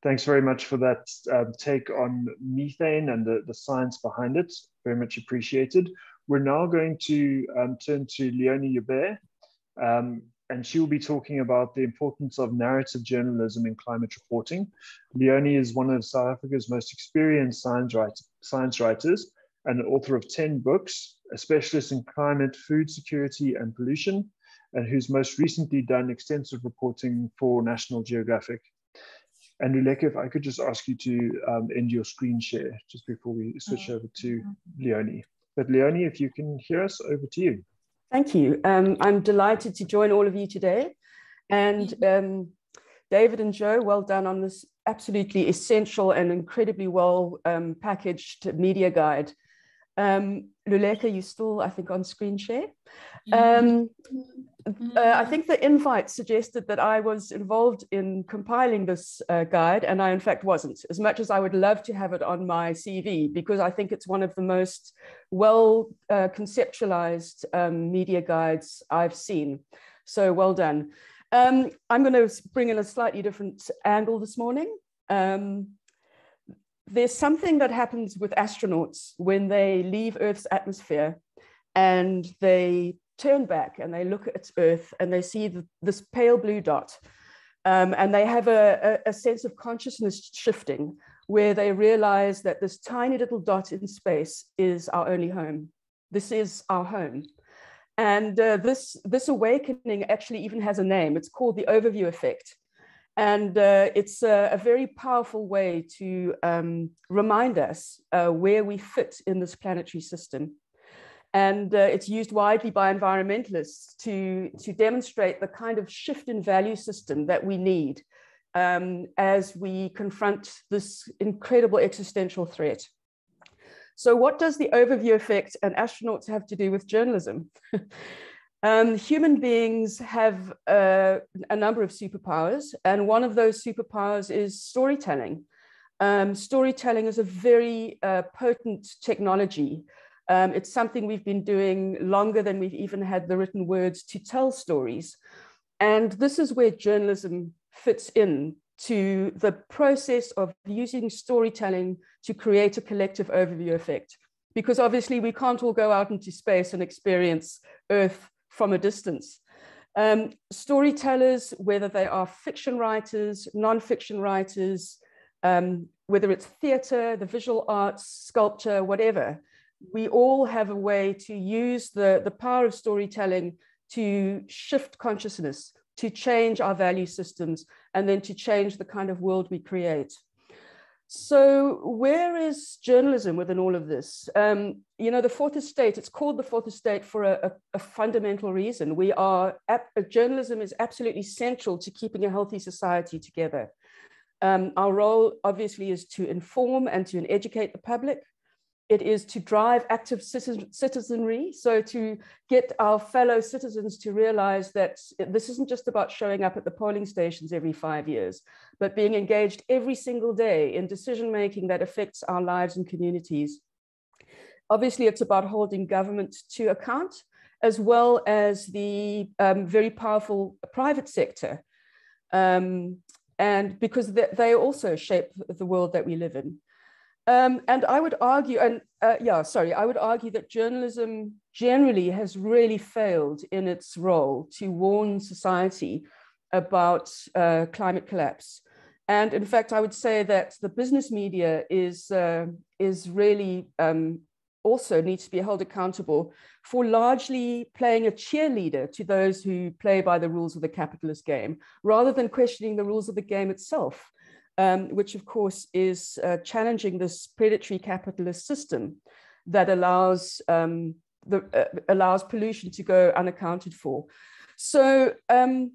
Thanks very much for that um, take on methane and the, the science behind it. Very much appreciated. We're now going to um, turn to Leonie Joubert, um, and she will be talking about the importance of narrative journalism in climate reporting. Leonie is one of South Africa's most experienced science, write, science writers and the author of 10 books, a specialist in climate, food security, and pollution, and who's most recently done extensive reporting for National Geographic. And Luleka, if I could just ask you to um, end your screen share just before we switch over to Leonie. But Leonie, if you can hear us, over to you. Thank you. Um, I'm delighted to join all of you today. And um, David and Joe, well done on this absolutely essential and incredibly well um, packaged media guide. Um, Luleka, you still, I think, on screen share. Um, uh, I think the invite suggested that I was involved in compiling this uh, guide, and I, in fact, wasn't, as much as I would love to have it on my CV, because I think it's one of the most well uh, conceptualized um, media guides I've seen. So well done. Um, I'm going to bring in a slightly different angle this morning. Um, there's something that happens with astronauts when they leave Earth's atmosphere and they turn back and they look at Earth and they see the, this pale blue dot. Um, and they have a, a, a, sense of consciousness shifting where they realize that this tiny little dot in space is our only home. This is our home. And uh, this, this awakening actually even has a name. It's called the overview effect. And uh, it's a, a, very powerful way to um, remind us uh, where we fit in this planetary system. And uh, it's used widely by environmentalists to, to demonstrate the kind of shift in value system that we need um, as we confront this incredible existential threat. So what does the overview effect and astronauts have to do with journalism? Um, human beings have uh, a number of superpowers, and one of those superpowers is storytelling. Um, storytelling is a very uh, potent technology. Um, it's something we've been doing longer than we've even had the written words to tell stories. And this is where journalism fits in to the process of using storytelling to create a collective overview effect. Because obviously we can't all go out into space and experience Earth from a distance. Um, storytellers, whether they are fiction writers, non-fiction writers, um, whether it's theatre, the visual arts, sculpture, whatever, we all have a way to use the, the power of storytelling to shift consciousness, to change our value systems, and then to change the kind of world we create. So where is journalism within all of this? Um, you know, the fourth estate, it's called the fourth estate for a, a, a fundamental reason. We are, journalism is absolutely central to keeping a healthy society together. Um, our role obviously is to inform and to educate the public, it is to drive active citizenry. So to get our fellow citizens to realize that this isn't just about showing up at the polling stations every five years, but being engaged every single day in decision-making that affects our lives and communities. Obviously, it's about holding government to account, as well as the um, very powerful private sector. Um, and because they, they also shape the world that we live in. Um, and I would argue, and uh, yeah, sorry, I would argue that journalism generally has really failed in its role to warn society about uh, climate collapse. And in fact, I would say that the business media is, uh, is really um, also needs to be held accountable for largely playing a cheerleader to those who play by the rules of the capitalist game, rather than questioning the rules of the game itself um, which of course is uh, challenging this predatory capitalist system that allows um, the, uh, allows pollution to go unaccounted for. So um,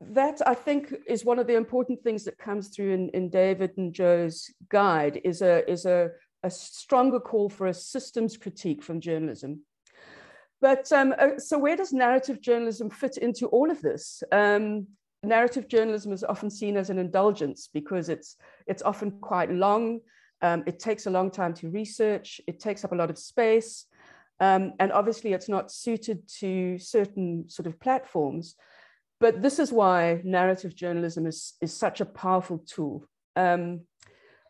that I think is one of the important things that comes through in, in David and Joe's guide is a is a, a stronger call for a systems critique from journalism. But um, uh, so where does narrative journalism fit into all of this? Um, narrative journalism is often seen as an indulgence because it's, it's often quite long. Um, it takes a long time to research. It takes up a lot of space. Um, and obviously it's not suited to certain sort of platforms. But this is why narrative journalism is, is such a powerful tool. Um,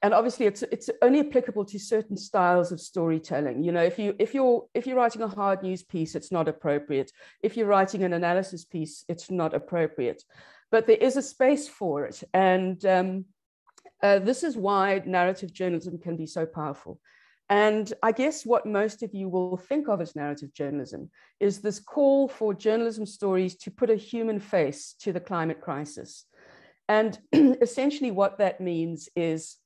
and obviously it's, it's only applicable to certain styles of storytelling. You know, if, you, if, you're, if you're writing a hard news piece, it's not appropriate. If you're writing an analysis piece, it's not appropriate but there is a space for it. And um, uh, this is why narrative journalism can be so powerful. And I guess what most of you will think of as narrative journalism is this call for journalism stories to put a human face to the climate crisis. And essentially, what that means is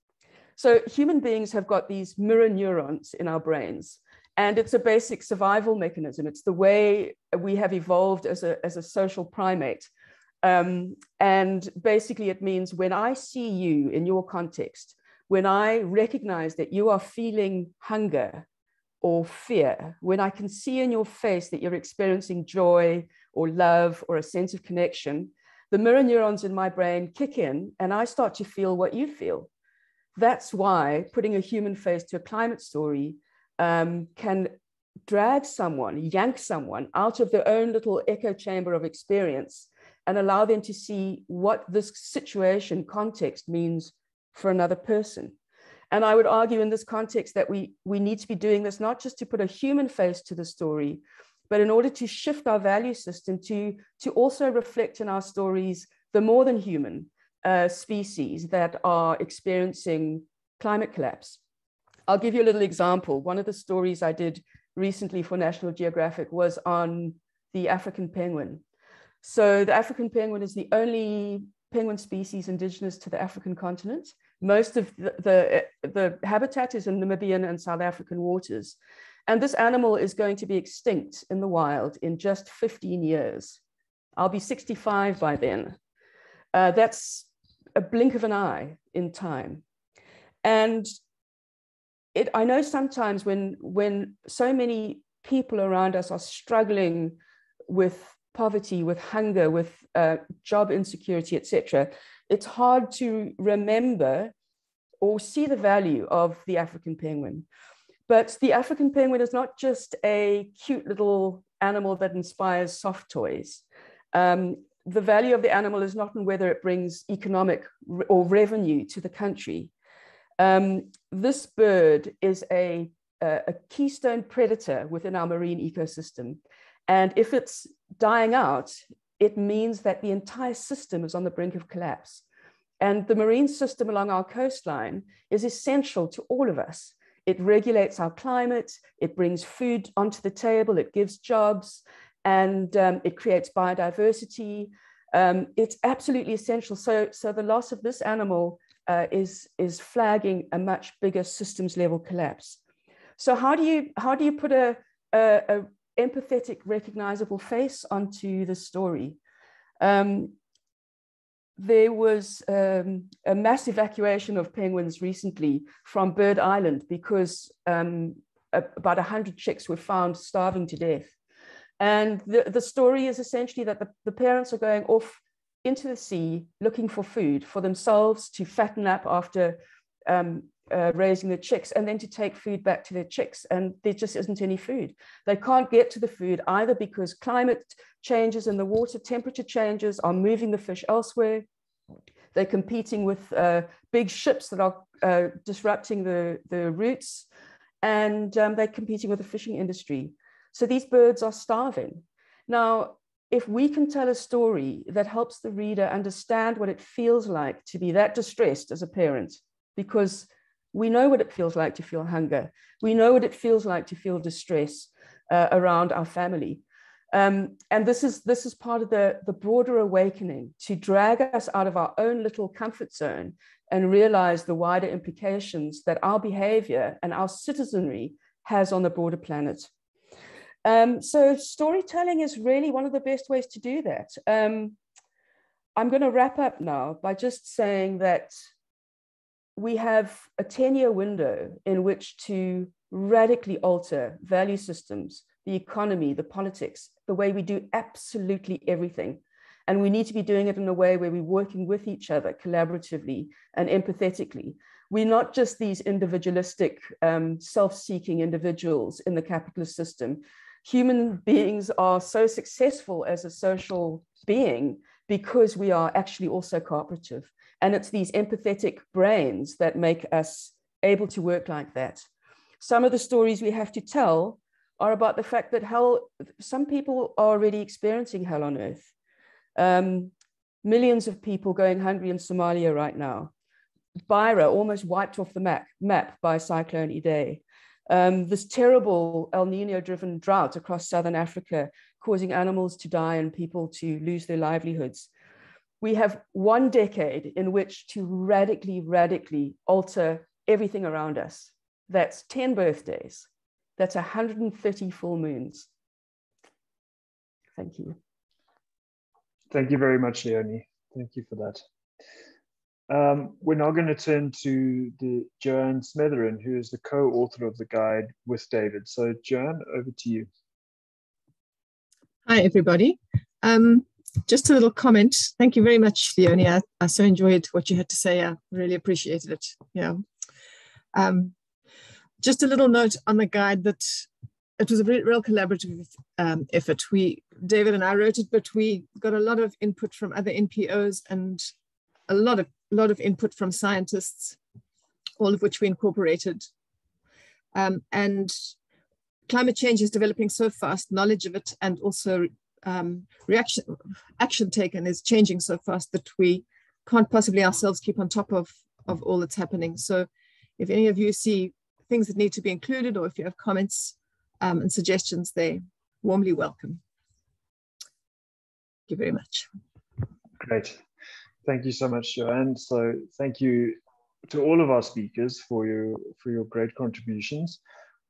so human beings have got these mirror neurons in our brains. And it's a basic survival mechanism. It's the way we have evolved as a, as a social primate um, and basically, it means when I see you in your context, when I recognize that you are feeling hunger or fear, when I can see in your face that you're experiencing joy or love or a sense of connection, the mirror neurons in my brain kick in and I start to feel what you feel. That's why putting a human face to a climate story um, can drag someone, yank someone out of their own little echo chamber of experience and allow them to see what this situation context means for another person. And I would argue in this context that we, we need to be doing this not just to put a human face to the story, but in order to shift our value system to, to also reflect in our stories the more than human uh, species that are experiencing climate collapse. I'll give you a little example. One of the stories I did recently for National Geographic was on the African penguin. So the African penguin is the only penguin species indigenous to the African continent. Most of the, the, the, habitat is in Namibian and South African waters. And this animal is going to be extinct in the wild in just 15 years. I'll be 65 by then. Uh, that's a blink of an eye in time. And it, I know sometimes when, when so many people around us are struggling with poverty, with hunger, with uh, job insecurity, etc., it's hard to remember or see the value of the African penguin. But the African penguin is not just a cute little animal that inspires soft toys. Um, the value of the animal is not in whether it brings economic or revenue to the country. Um, this bird is a, a, a keystone predator within our marine ecosystem. And if it's dying out, it means that the entire system is on the brink of collapse. And the marine system along our coastline is essential to all of us. It regulates our climate, it brings food onto the table, it gives jobs, and um, it creates biodiversity. Um, it's absolutely essential. So, so the loss of this animal uh, is, is flagging a much bigger systems level collapse. So how do you, how do you put a, a, a empathetic, recognizable face onto the story? Um, there was um, a mass evacuation of penguins recently from Bird Island because um, about 100 chicks were found starving to death. And the, the story is essentially that the, the parents are going off into the sea looking for food for themselves to fatten up after um, uh, raising the chicks and then to take food back to their chicks. And there just isn't any food. They can't get to the food either because climate changes in the water, temperature changes are moving the fish elsewhere. They're competing with uh, big ships that are uh, disrupting the, the routes, and um, they're competing with the fishing industry. So these birds are starving. Now, if we can tell a story that helps the reader understand what it feels like to be that distressed as a parent, because we know what it feels like to feel hunger, we know what it feels like to feel distress uh, around our family. Um, and this is this is part of the, the broader awakening to drag us out of our own little comfort zone and realize the wider implications that our behavior and our citizenry has on the broader planet. Um, so storytelling is really one of the best ways to do that. Um, I'm going to wrap up now by just saying that we have a 10 year window in which to radically alter value systems, the economy, the politics, the way we do absolutely everything. And we need to be doing it in a way where we're working with each other collaboratively and empathetically. We're not just these individualistic, um, self seeking individuals in the capitalist system human beings are so successful as a social being because we are actually also cooperative. And it's these empathetic brains that make us able to work like that. Some of the stories we have to tell are about the fact that hell, some people are already experiencing hell on earth. Um, millions of people going hungry in Somalia right now. Beira almost wiped off the map, map by Cyclone Idai um, this terrible El Nino driven drought across Southern Africa, causing animals to die and people to lose their livelihoods. We have one decade in which to radically, radically alter everything around us. That's 10 birthdays. That's 130 full moons. Thank you. Thank you very much, Leonie. Thank you for that. Um, we're now going to turn to the Joanne Smitheram, who is the co-author of the guide with David. So Joanne, over to you. Hi, everybody. Um, just a little comment. Thank you very much, Leonie. I, I, so enjoyed what you had to say. I really appreciated it. Yeah. Um, just a little note on the guide that it was a real collaborative um, effort. We, David and I wrote it, but we got a lot of input from other NPOs and a lot of lot of input from scientists, all of which we incorporated. Um, and climate change is developing so fast, knowledge of it and also um, reaction, action taken is changing so fast that we can't possibly ourselves keep on top of, of all that's happening. So if any of you see things that need to be included or if you have comments um, and suggestions, they warmly welcome. Thank you very much. Great. Thank you so much, Joanne. So thank you to all of our speakers for your for your great contributions.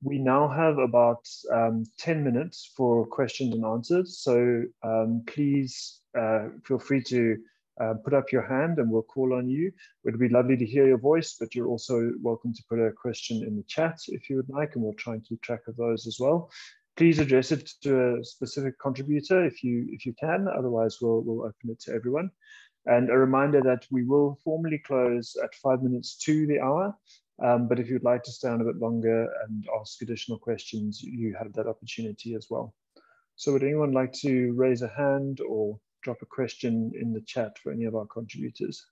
We now have about um, 10 minutes for questions and answers. So um, please uh, feel free to uh, put up your hand and we'll call on you. It would be lovely to hear your voice, but you're also welcome to put a question in the chat if you would like, and we'll try and keep track of those as well. Please address it to a specific contributor if you if you can. Otherwise, we'll we'll open it to everyone. And a reminder that we will formally close at five minutes to the hour. Um, but if you'd like to stay on a bit longer and ask additional questions, you have that opportunity as well. So would anyone like to raise a hand or drop a question in the chat for any of our contributors?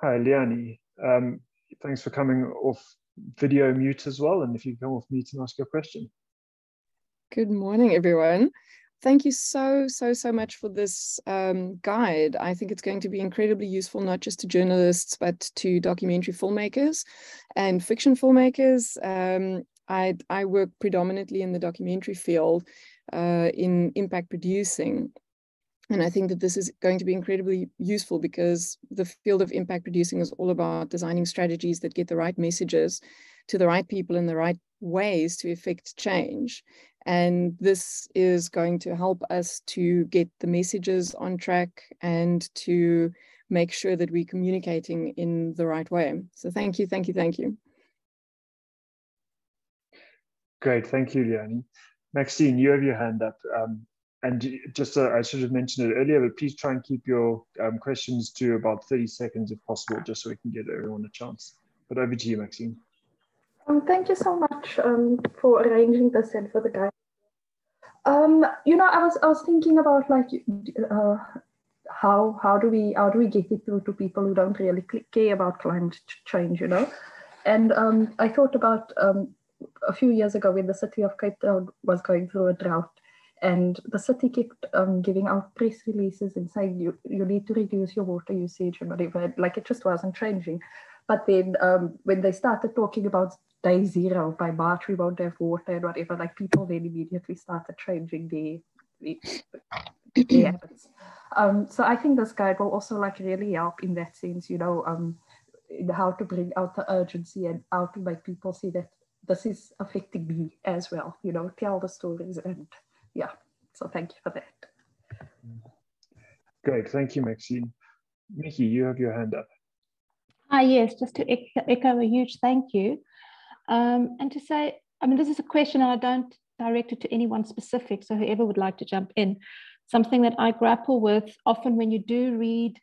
Hi, Liani. Um, thanks for coming off video mute as well. And if you come off mute and ask your question. Good morning, everyone. Thank you so, so, so much for this um, guide. I think it's going to be incredibly useful, not just to journalists, but to documentary filmmakers and fiction filmmakers. Um, I, I work predominantly in the documentary field uh, in impact producing. And I think that this is going to be incredibly useful because the field of impact producing is all about designing strategies that get the right messages to the right people in the right ways to effect change. And this is going to help us to get the messages on track and to make sure that we're communicating in the right way. So thank you, thank you, thank you. Great, thank you, Liani. Maxine, you have your hand up. Um, and just uh, I should have mentioned it earlier, but please try and keep your um, questions to about 30 seconds if possible, just so we can give everyone a chance. But over to you, Maxine. Um, thank you so much um, for arranging this and for the guide. Um, you know, I was I was thinking about like uh, how how do we how do we get it through to people who don't really care about climate change, you know? And um, I thought about um, a few years ago when the city of Cape Town was going through a drought and the city kept um, giving out press releases and saying you, you need to reduce your water usage and whatever. Like it just wasn't changing. But then um, when they started talking about day zero, by March we won't have water and whatever, like people then immediately started changing their, their, their habits. Um, so I think this guide will also like really help in that sense, you know, um, in how to bring out the urgency and how to make people see that this is affecting me as well, you know, tell the stories and yeah, so thank you for that. Great, thank you, Maxine. Mickey, you have your hand up. Hi, yes, just to echo, a huge thank you. Um, and to say, I mean, this is a question I don't direct it to anyone specific, so whoever would like to jump in. Something that I grapple with often when you do read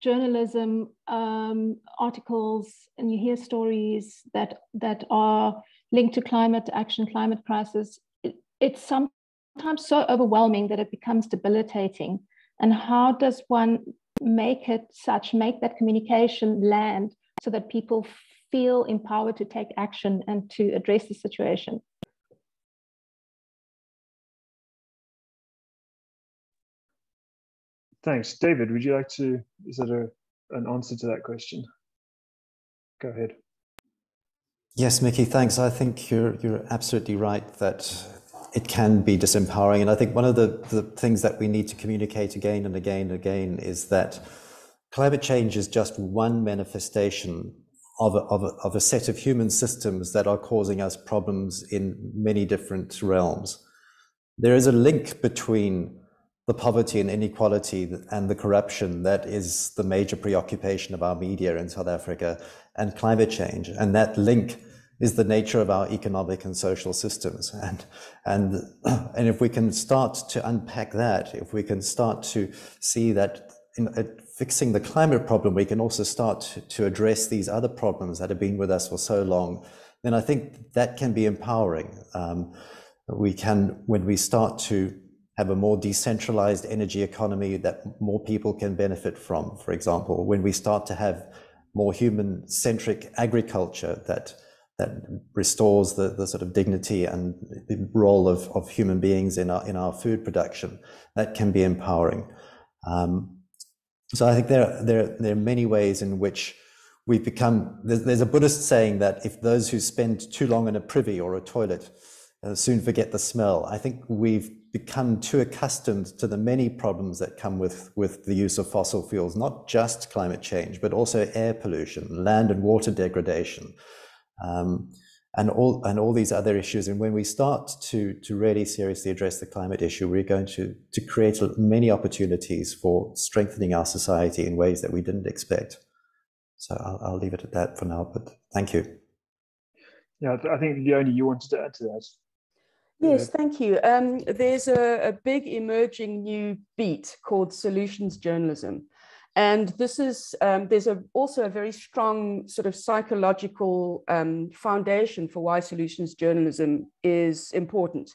journalism um, articles and you hear stories that that are linked to climate action, climate crisis, it, it's some sometimes so overwhelming that it becomes debilitating. And how does one make it such, make that communication land so that people feel empowered to take action and to address the situation? Thanks. David, would you like to, is that a, an answer to that question? Go ahead. Yes, Mickey, thanks. I think you're, you're absolutely right that it can be disempowering. And I think one of the, the things that we need to communicate again and again and again is that climate change is just one manifestation of a, of, a, of a set of human systems that are causing us problems in many different realms. There is a link between the poverty and inequality and the corruption that is the major preoccupation of our media in South Africa and climate change. And that link is the nature of our economic and social systems. And, and, and if we can start to unpack that, if we can start to see that in uh, fixing the climate problem, we can also start to, to address these other problems that have been with us for so long, then I think that can be empowering. Um, we can, when we start to have a more decentralized energy economy that more people can benefit from, for example, when we start to have more human centric agriculture that that restores the, the sort of dignity and the role of, of human beings in our, in our food production. That can be empowering. Um, so I think there, there, there are many ways in which we've become, there's, there's, a Buddhist saying that if those who spend too long in a privy or a toilet uh, soon forget the smell, I think we've become too accustomed to the many problems that come with, with the use of fossil fuels, not just climate change, but also air pollution, land and water degradation, um, and all and all these other issues. And when we start to to really seriously address the climate issue, we're going to to create many opportunities for strengthening our society in ways that we didn't expect. So I'll, I'll leave it at that for now. But thank you. Yeah, I think Leonie, you wanted to add to that. Yes, thank you. Um, there's a, a, big emerging new beat called solutions journalism. And this is, um, there's a, also a very strong sort of psychological um, foundation for why solutions journalism is important.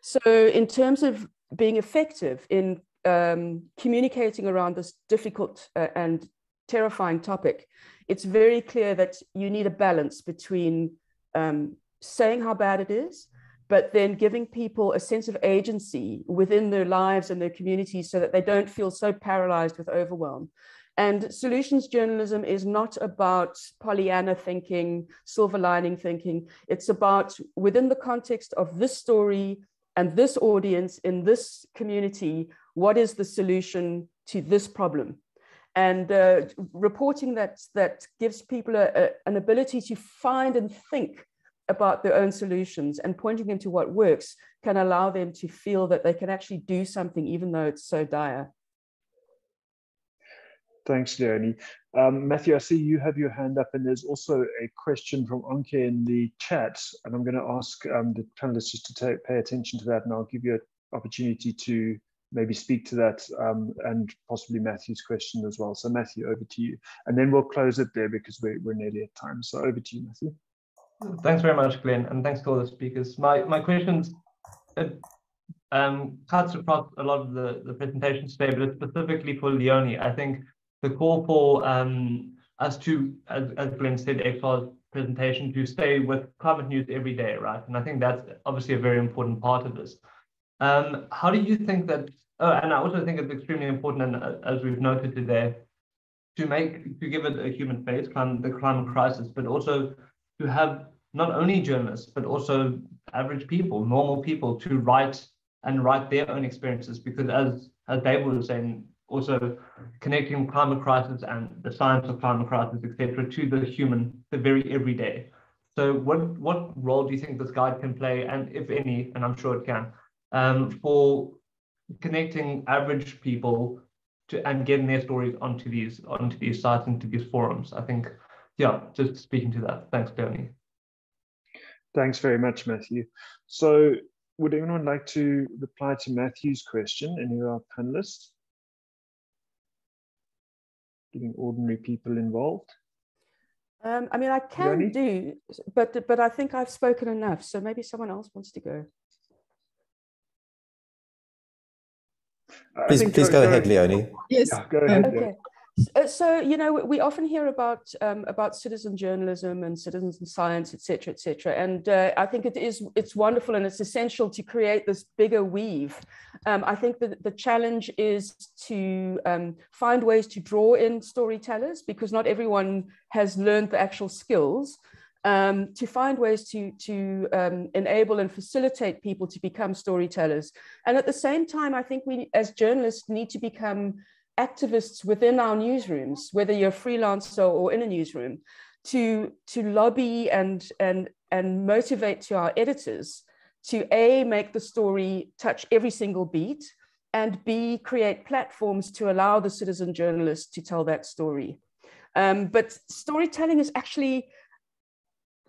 So in terms of being effective in um, communicating around this difficult uh, and terrifying topic, it's very clear that you need a balance between um, saying how bad it is, but then giving people a sense of agency within their lives and their communities so that they don't feel so paralyzed with overwhelm. And solutions journalism is not about Pollyanna thinking, silver lining thinking. It's about within the context of this story and this audience in this community, what is the solution to this problem? And uh, reporting that, that gives people a, a, an ability to find and think about their own solutions and pointing them to what works can allow them to feel that they can actually do something even though it's so dire. Thanks, Leonie. Um, Matthew, I see you have your hand up, and there's also a question from Anke in the chat, and I'm going to ask um, the panelists just to take, pay attention to that, and I'll give you an opportunity to maybe speak to that um, and possibly Matthew's question as well. So Matthew, over to you, and then we'll close it there because we're, we're nearly at time. So over to you, Matthew. Thanks very much, Glenn, and thanks to all the speakers. My my questions um, cuts across a lot of the, the presentations today, but it's specifically for Leonie. I think the call for um, us to, as, as Glenn said, XR's presentation, to stay with climate news every day, right? And I think that's obviously a very important part of this. Um, how do you think that, oh, and I also think it's extremely important, and uh, as we've noted today, to make, to give it a human face, climate, the climate crisis, but also to have not only journalists, but also average people, normal people to write and write their own experiences. Because as, as David was saying, also connecting climate crisis and the science of climate crisis, etc., to the human, the very everyday. So what, what role do you think this guide can play, and if any, and I'm sure it can, um, for connecting average people to and getting their stories onto these onto these sites into these forums? I think, yeah, just speaking to that. Thanks, Tony. Thanks very much, Matthew. So would anyone like to reply to Matthew's question, any of our panelists? Getting ordinary people involved? Um, I mean, I can do, but but I think I've spoken enough. So maybe someone else wants to go. Please, please go, go, ahead, Leonie. Yes, yeah, go ahead. Okay. Uh, so you know we often hear about um, about citizen journalism and citizens and science et cetera et cetera. And uh, i think it is it's wonderful and it's essential to create this bigger weave. Um, i think that the challenge is to um, find ways to draw in storytellers because not everyone has learned the actual skills. Um, to find ways to, to um, enable and facilitate people to become storytellers. And at the same time, I think we as journalists need to become activists within our newsrooms, whether you're a freelancer or in a newsroom, to, to lobby and, and, and motivate to our editors to A, make the story touch every single beat, and B, create platforms to allow the citizen journalists to tell that story. Um, but storytelling is actually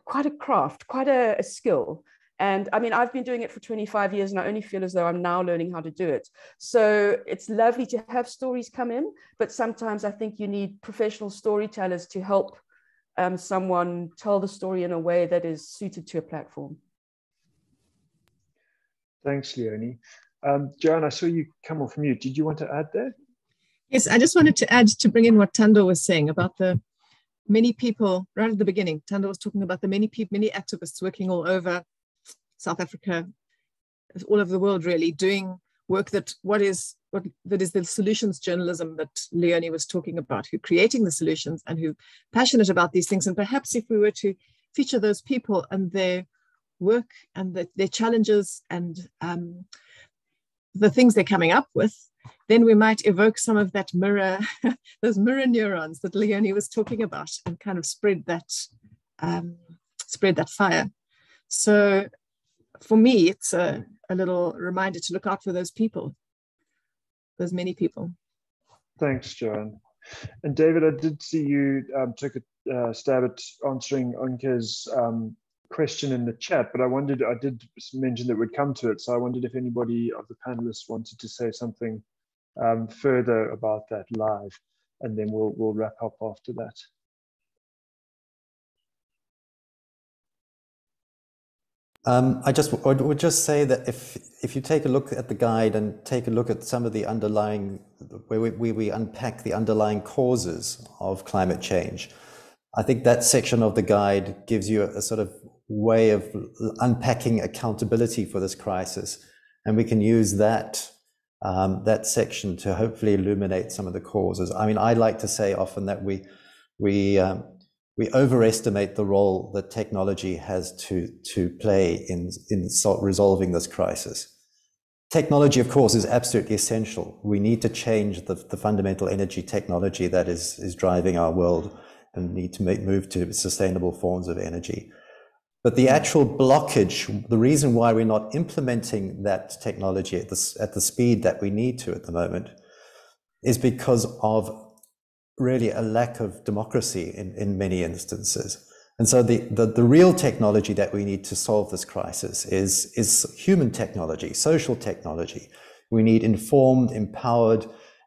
quite a craft, quite a, a skill. And I mean, I've been doing it for 25 years and I only feel as though I'm now learning how to do it. So it's lovely to have stories come in, but sometimes I think you need professional storytellers to help um, someone tell the story in a way that is suited to a platform. Thanks, Leonie. Um, Joanne, I saw you come off mute. Did you want to add there? Yes, I just wanted to add to bring in what Thando was saying about the many people right at the beginning. Thando was talking about the many people, many activists working all over South Africa, all over the world, really doing work that what is what that is the solutions journalism that Leonie was talking about, who creating the solutions and who passionate about these things. And perhaps if we were to feature those people and their work and the, their challenges and um, the things they're coming up with, then we might evoke some of that mirror, those mirror neurons that Leonie was talking about, and kind of spread that um, spread that fire. So for me, it's a, a little reminder to look out for those people, those many people. Thanks, Joanne. And David, I did see you um, took a uh, stab at answering Anke's um, question in the chat, but I wondered, I did mention that we'd come to it. So I wondered if anybody of the panelists wanted to say something um, further about that live, and then we'll, we'll wrap up after that. Um, I just I would just say that if if you take a look at the guide and take a look at some of the underlying where we, where we unpack the underlying causes of climate change, I think that section of the guide gives you a, a sort of way of unpacking accountability for this crisis, and we can use that um, that section to hopefully illuminate some of the causes. I mean, I like to say often that we we um, we overestimate the role that technology has to to play in in resolving this crisis. Technology, of course, is absolutely essential. We need to change the, the fundamental energy technology that is is driving our world, and need to make, move to sustainable forms of energy. But the actual blockage, the reason why we're not implementing that technology at the, at the speed that we need to at the moment, is because of really a lack of democracy in, in many instances. And so the, the, the, real technology that we need to solve this crisis is, is human technology, social technology. We need informed, empowered,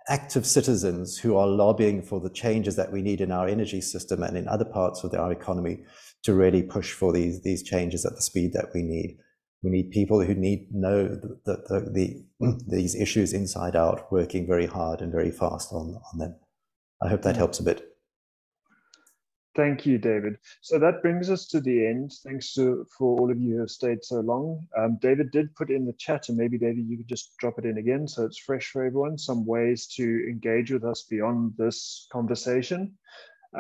active citizens who are lobbying for the changes that we need in our energy system and in other parts of our economy to really push for these these changes at the speed that we need. We need people who need know the, the, the, these issues inside out, working very hard and very fast on, on them. I hope that helps a bit. Thank you, David. So that brings us to the end. Thanks to, for all of you who have stayed so long. Um, David did put in the chat, and maybe David, you could just drop it in again so it's fresh for everyone. Some ways to engage with us beyond this conversation.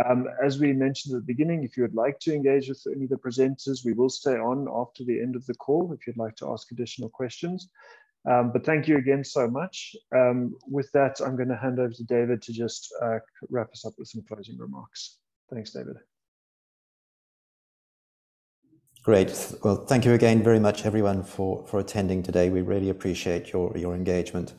Um, as we mentioned at the beginning, if you would like to engage with any of the presenters, we will stay on after the end of the call if you'd like to ask additional questions. Um, but thank you again so much. Um, with that, I'm going to hand over to David to just uh, wrap us up with some closing remarks. Thanks, David. Great. Well, thank you again very much, everyone, for, for attending today. We really appreciate your, your engagement.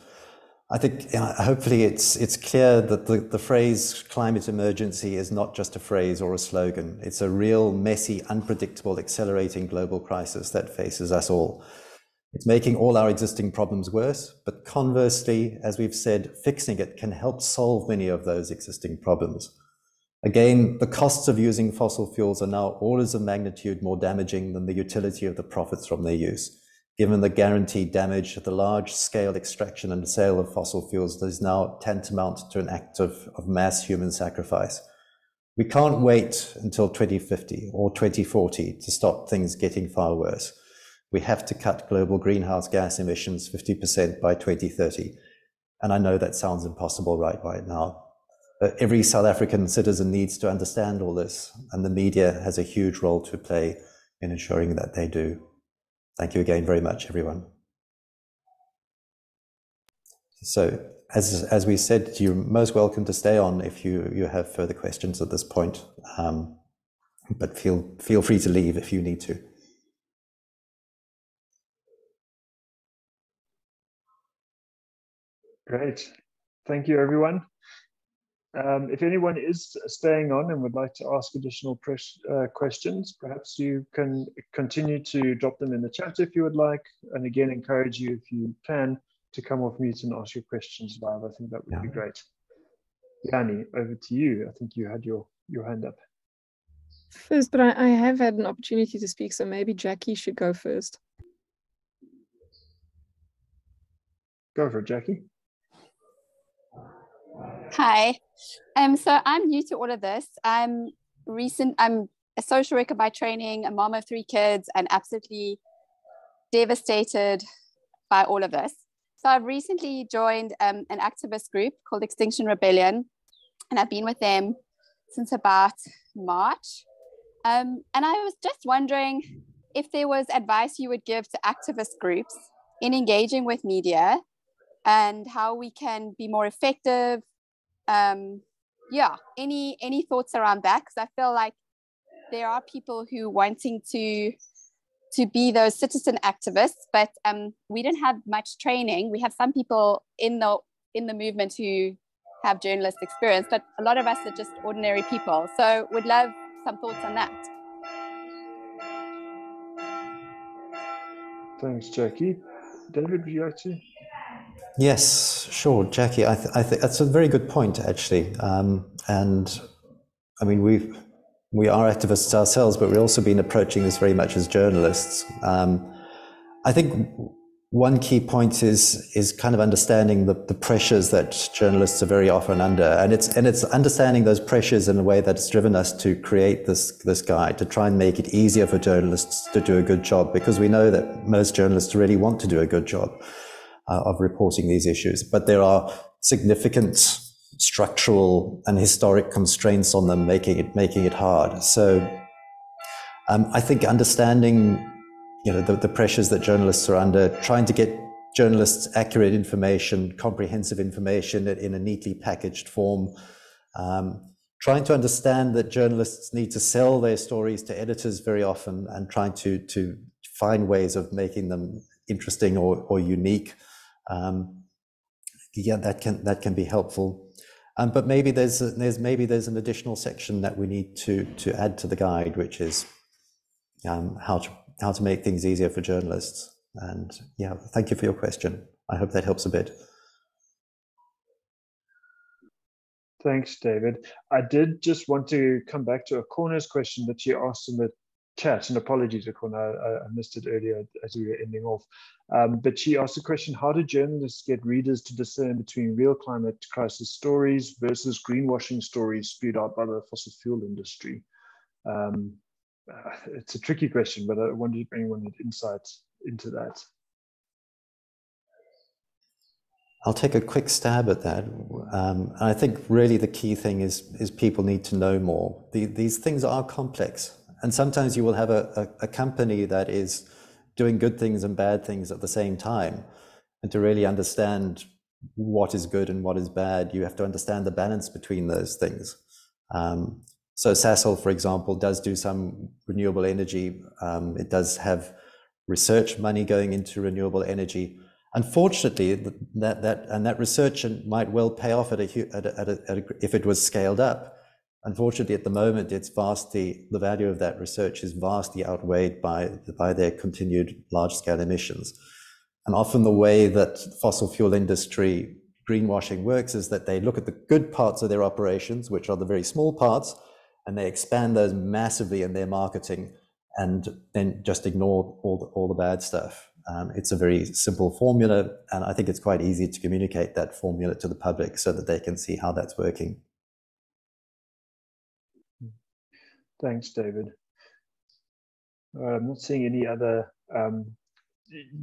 I think hopefully it's it's clear that the, the phrase climate emergency is not just a phrase or a slogan. It's a real messy, unpredictable, accelerating global crisis that faces us all. It's making all our existing problems worse, but conversely, as we've said, fixing it can help solve many of those existing problems. Again, the costs of using fossil fuels are now orders of magnitude more damaging than the utility of the profits from their use given the guaranteed damage, of the large scale extraction and sale of fossil fuels is now tantamount to an act of, of mass human sacrifice. We can't wait until 2050 or 2040 to stop things getting far worse. We have to cut global greenhouse gas emissions 50% by 2030. And I know that sounds impossible right, right now. But every South African citizen needs to understand all this, and the media has a huge role to play in ensuring that they do. Thank you again very much, everyone. So, as, as we said, you're most welcome to stay on if you, you have further questions at this point. Um, but feel, feel free to leave if you need to. Great. Thank you, everyone. Um, if anyone is staying on and would like to ask additional uh, questions, perhaps you can continue to drop them in the chat if you would like. And again, encourage you if you can to come off mute and ask your questions live. I think that would yeah. be great. Yanni, over to you. I think you had your, your hand up. First, but I, I have had an opportunity to speak, so maybe Jackie should go first. Go for it, Jackie. Hi. Um, so I'm new to all of this. I'm recent, I'm a social worker by training, a mom of three kids, and absolutely devastated by all of this. So I've recently joined um, an activist group called Extinction Rebellion, and I've been with them since about March. Um, and I was just wondering if there was advice you would give to activist groups in engaging with media and how we can be more effective um, yeah, any any thoughts around that? Because I feel like there are people who wanting to to be those citizen activists, but um, we didn't have much training. We have some people in the in the movement who have journalist experience, but a lot of us are just ordinary people. So would love some thoughts on that. Thanks, Jackie. David, would you like to? Yes, sure, Jackie. I, th- I think that's a very good point, actually. Um, and I mean, we've we are activists ourselves, but we've also been approaching this very much as journalists. Um, I think one key point is is kind of understanding the, the pressures that journalists are very often under, and it's and it's understanding those pressures in a way that's driven us to create this this guide to try and make it easier for journalists to do a good job, because we know that most journalists really want to do a good job uh, of reporting these issues, but there are significant structural and historic constraints on them, making it making it hard. So, um, I think understanding you know, the, the pressures that journalists are under, trying to get journalists accurate information, comprehensive information in a neatly packaged form, um, trying to understand that journalists need to sell their stories to editors very often and trying to, to find ways of making them interesting or, or unique. Um, yeah, that can, that can be helpful. Um, but maybe there's, a, there's, maybe there's an additional section that we need to, to add to the guide, which is um, how to how to make things easier for journalists. And yeah, thank you for your question. I hope that helps a bit. Thanks, David. I did just want to come back to Akhona's question that you asked in the chat, and apologies, Akorna, I, I missed it earlier as we were ending off. Um, but she asked a question, how do journalists get readers to discern between real climate crisis stories versus greenwashing stories spewed out by the fossil fuel industry? Um, uh, it's a tricky question, but I wonder if anyone had insights into that. I'll take a quick stab at that. Um, I think really the key thing is is people need to know more. The, these things are complex, and sometimes you will have a, a, a, company that is doing good things and bad things at the same time. And to really understand what is good and what is bad, you have to understand the balance between those things. Um, so Sasol, for example, does do some renewable energy. Um, it does have research money going into renewable energy. Unfortunately, that that and that research might well pay off at a, at a, at a, at a if it was scaled up. Unfortunately, at the moment, it's vastly the value of that research is vastly outweighed by by their continued large scale emissions. And often, the way that fossil fuel industry greenwashing works is that they look at the good parts of their operations, which are the very small parts, and they expand those massively in their marketing and then just ignore all the, all the bad stuff. Um, it's a very simple formula, and I think it's quite easy to communicate that formula to the public so that they can see how that's working. Thanks, David. Uh, I'm not seeing any other. Um,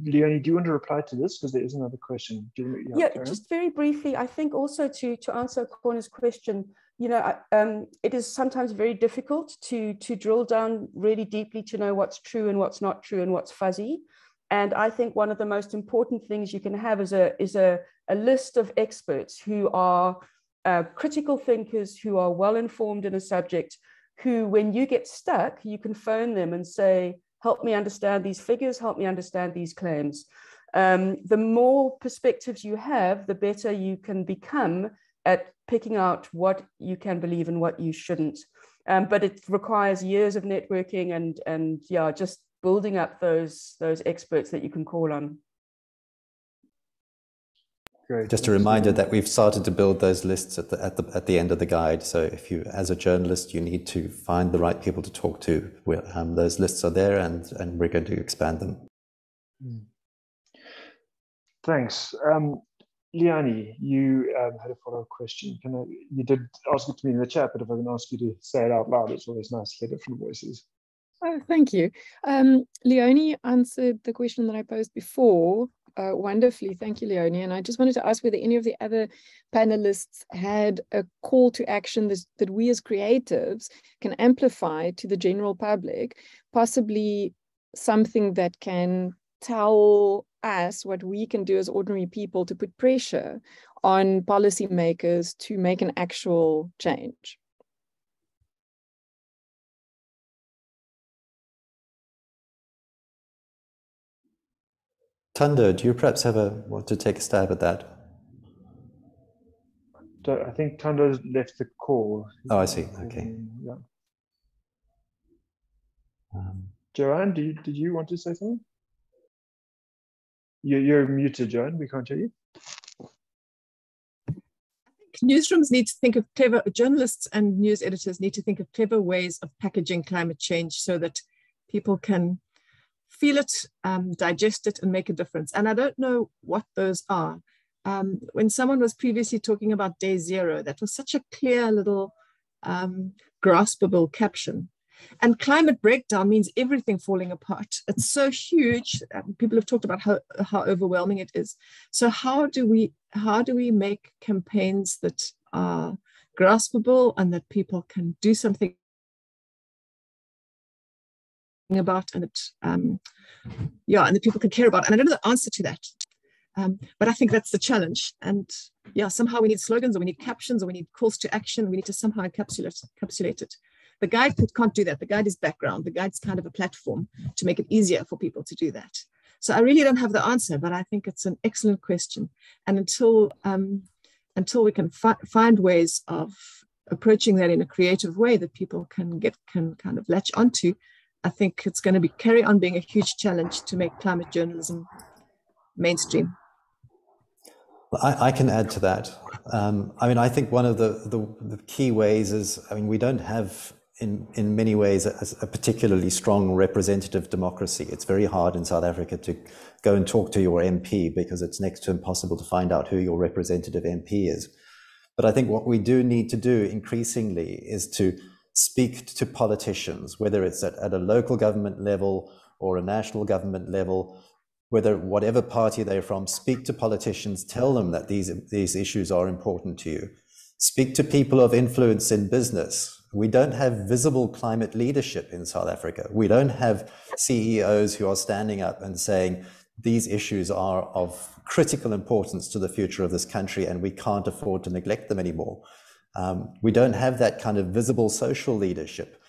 Leonie, do you want to reply to this? Because there is another question. You, yeah, just very briefly, I think also to, to answer Corner's question, you know, um, it is sometimes very difficult to, to drill down really deeply to know what's true and what's not true and what's fuzzy. And I think one of the most important things you can have is a, is a, a list of experts who are uh, critical thinkers, who are well informed in a subject, who, when you get stuck, you can phone them and say, help me understand these figures, help me understand these claims. Um, the more perspectives you have, the better you can become at picking out what you can believe and what you shouldn't. Um, but it requires years of networking and and yeah, just building up those those experts that you can call on. Great. Just a reminder that we've started to build those lists at the, at the at the end of the guide. So if you, as a journalist, you need to find the right people to talk to, um, those lists are there, and and we're going to expand them. Hmm. Thanks. Um, Liani, you um, had a follow-up question. Can I, you did ask it to me in the chat, but if I can ask you to say it out loud, it's always nice to hear different voices. Oh, thank you. Um, Leonie answered the question that I posed before uh, wonderfully. Thank you, Leonie. And I just wanted to ask whether any of the other panelists had a call to action that, that we as creatives can amplify to the general public, possibly something that can tell us what we can do as ordinary people to put pressure on policymakers to make an actual change. Thando, do you perhaps have a want to take a stab at that? I think Thando left the call. Oh, I see. Okay. Yeah. Um, Joanne, do you, did you want to say something? You're, you're muted, Joan. We can't hear you. newsrooms need to think of clever, journalists and news editors need to think of clever ways of packaging climate change so that people can feel it, um, digest it, and make a difference. And I don't know what those are. Um, when someone was previously talking about day zero, that was such a clear little um, graspable caption. And climate breakdown means everything falling apart. It's so huge. Um, people have talked about how, how overwhelming it is. So how do we how do we make campaigns that are graspable and that people can do something about and that um, yeah and that people can care about. And i don't know the answer to that um, but i think that's the challenge. And yeah somehow we need slogans or we need captions or we need calls to action. We need to somehow encapsulate encapsulate it. The guide can't do that. The guide is background. The guide's kind of a platform to make it easier for people to do that. So i really don't have the answer but i think it's an excellent question. And until um, until we can fi find ways of approaching that in a creative way that people can get can kind of latch onto I think it's going to be carry on being a huge challenge to make climate journalism mainstream. Well, I, I, can add to that. Um, I mean, I think one of the, the, the, key ways is, I mean, we don't have in, in many ways a, a, particularly strong representative democracy. It's very hard in South Africa to go and talk to your MP because it's next to impossible to find out who your representative MP is. But I think what we do need to do increasingly is to speak to politicians, whether it's at, at a local government level or a national government level, whether whatever party they're from, speak to politicians, tell them that these, these issues are important to you. Speak to people of influence in business. We don't have visible climate leadership in South Africa. We don't have CEOs who are standing up and saying, these issues are of critical importance to the future of this country and we can't afford to neglect them anymore. Um, we don't have that kind of visible social leadership.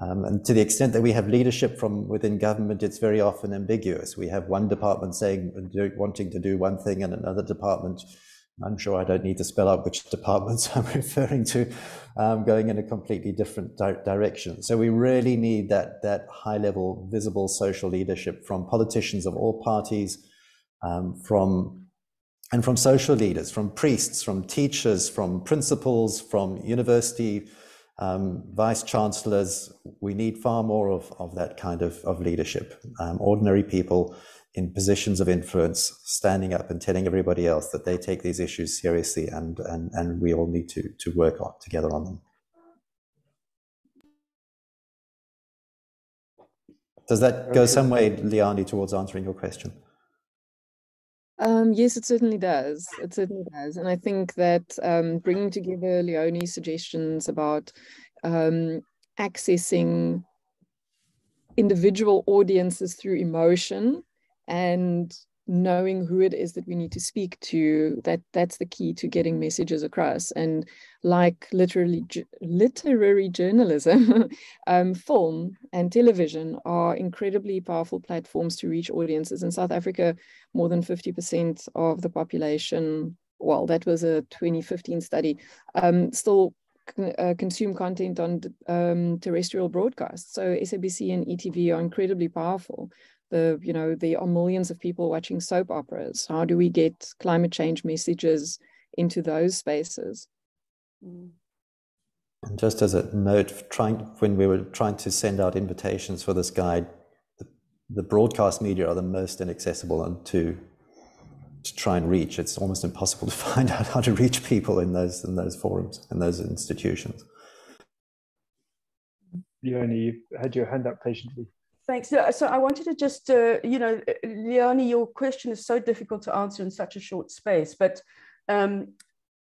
Um, and to the extent that we have leadership from within government, it's very often ambiguous. We have one department saying, wanting to do one thing, and another department, I'm sure I don't need to spell out which departments I'm referring to, um, going in a completely different di direction. So we really need that, that high level, visible social leadership from politicians of all parties, um, from and from social leaders, from priests, from teachers, from principals, from university um, vice chancellors. We need far more of, of that kind of, of leadership. Um, ordinary people in positions of influence standing up and telling everybody else that they take these issues seriously and, and, and we all need to, to work on, together on them. Does that go some way, Liani, towards answering your question? Um, yes, it certainly does. It certainly does. And I think that um, bringing together Leonie's suggestions about um, accessing individual audiences through emotion and knowing who it is that we need to speak to that that's the key to getting messages across. And like literally literary journalism um, film and television are incredibly powerful platforms to reach audiences. In south africa more than 50% of the population well that was a 2015 study um, still uh, consume content on um, terrestrial broadcasts. So sabc and etv are incredibly powerful the you know there are millions of people watching soap operas. How do we get climate change messages into those spaces? Mm. And just as a note trying when we were trying to send out invitations for this guide the, the broadcast media are the most inaccessible and to to try and reach it's almost impossible to find out how to reach people in those in those forums in those institutions. Leonie, you had your hand up patiently. Thanks. So I wanted to just, uh, you know, Leonie, your question is so difficult to answer in such a short space, but um,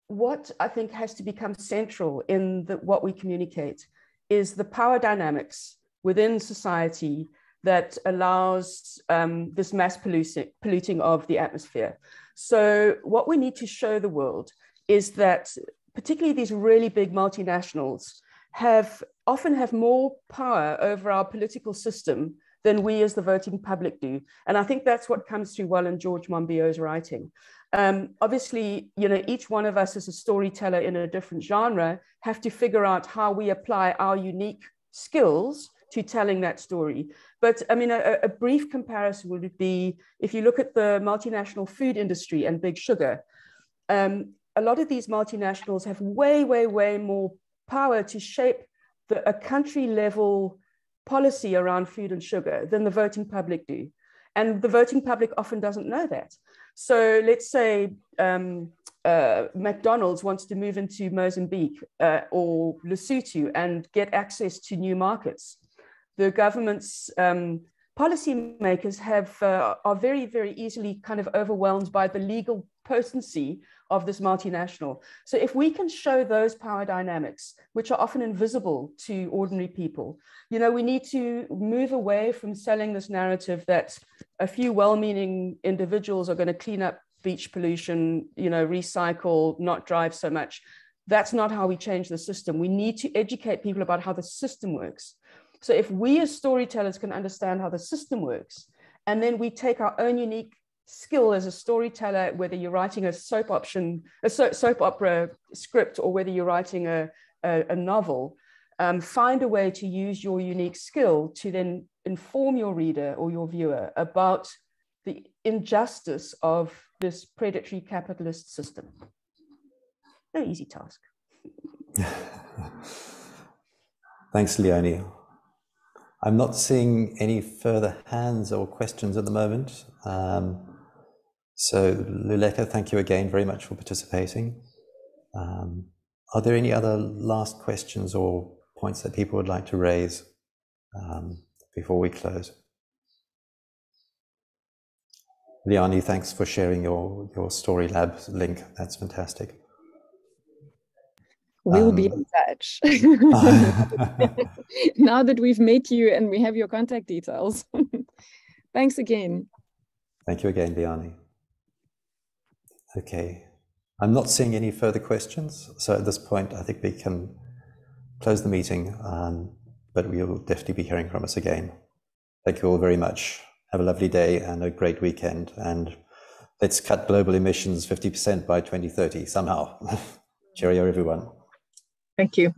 what I think has to become central in the, what we communicate is the power dynamics within society that allows um, this mass polluting, polluting of the atmosphere. So what we need to show the world is that particularly these really big multinationals have often have more power over our political system than we as the voting public do. And I think that's what comes through well in George Monbiot's writing. Um, obviously, you know, each one of us as a storyteller in a different genre have to figure out how we apply our unique skills to telling that story. But I mean, a, a brief comparison would be if you look at the multinational food industry and big sugar, um, a lot of these multinationals have way, way, way more power to shape the, a country level policy around food and sugar than the voting public do. And the voting public often doesn't know that. So let's say um, uh, McDonald's wants to move into Mozambique uh, or Lesotho and get access to new markets. The government's um, policymakers have uh, are very, very easily kind of overwhelmed by the legal potency of this multinational. So if we can show those power dynamics, which are often invisible to ordinary people, you know, we need to move away from selling this narrative that a few well-meaning individuals are going to clean up beach pollution, you know, recycle, not drive so much. That's not how we change the system. We need to educate people about how the system works. So if we as storytellers can understand how the system works, and then we take our own unique skill as a storyteller, whether you're writing a soap option, a soap opera script, or whether you're writing a, a, a novel, um, find a way to use your unique skill to then inform your reader or your viewer about the injustice of this predatory capitalist system. No easy task. Thanks, Leonie. I'm not seeing any further hands or questions at the moment. Um, so, Luleka, thank you again very much for participating. Um, are there any other last questions or points that people would like to raise um, before we close? Liani, thanks for sharing your, your Story Lab link. That's fantastic. We'll um, be in touch. now that we've met you and we have your contact details. Thanks again. Thank you again, Liani. Okay. I'm not seeing any further questions. So at this point, I think we can close the meeting, um, but we will definitely be hearing from us again. Thank you all very much. Have a lovely day and a great weekend. And let's cut global emissions 50% by 2030 somehow. Cheerio, everyone. Thank you.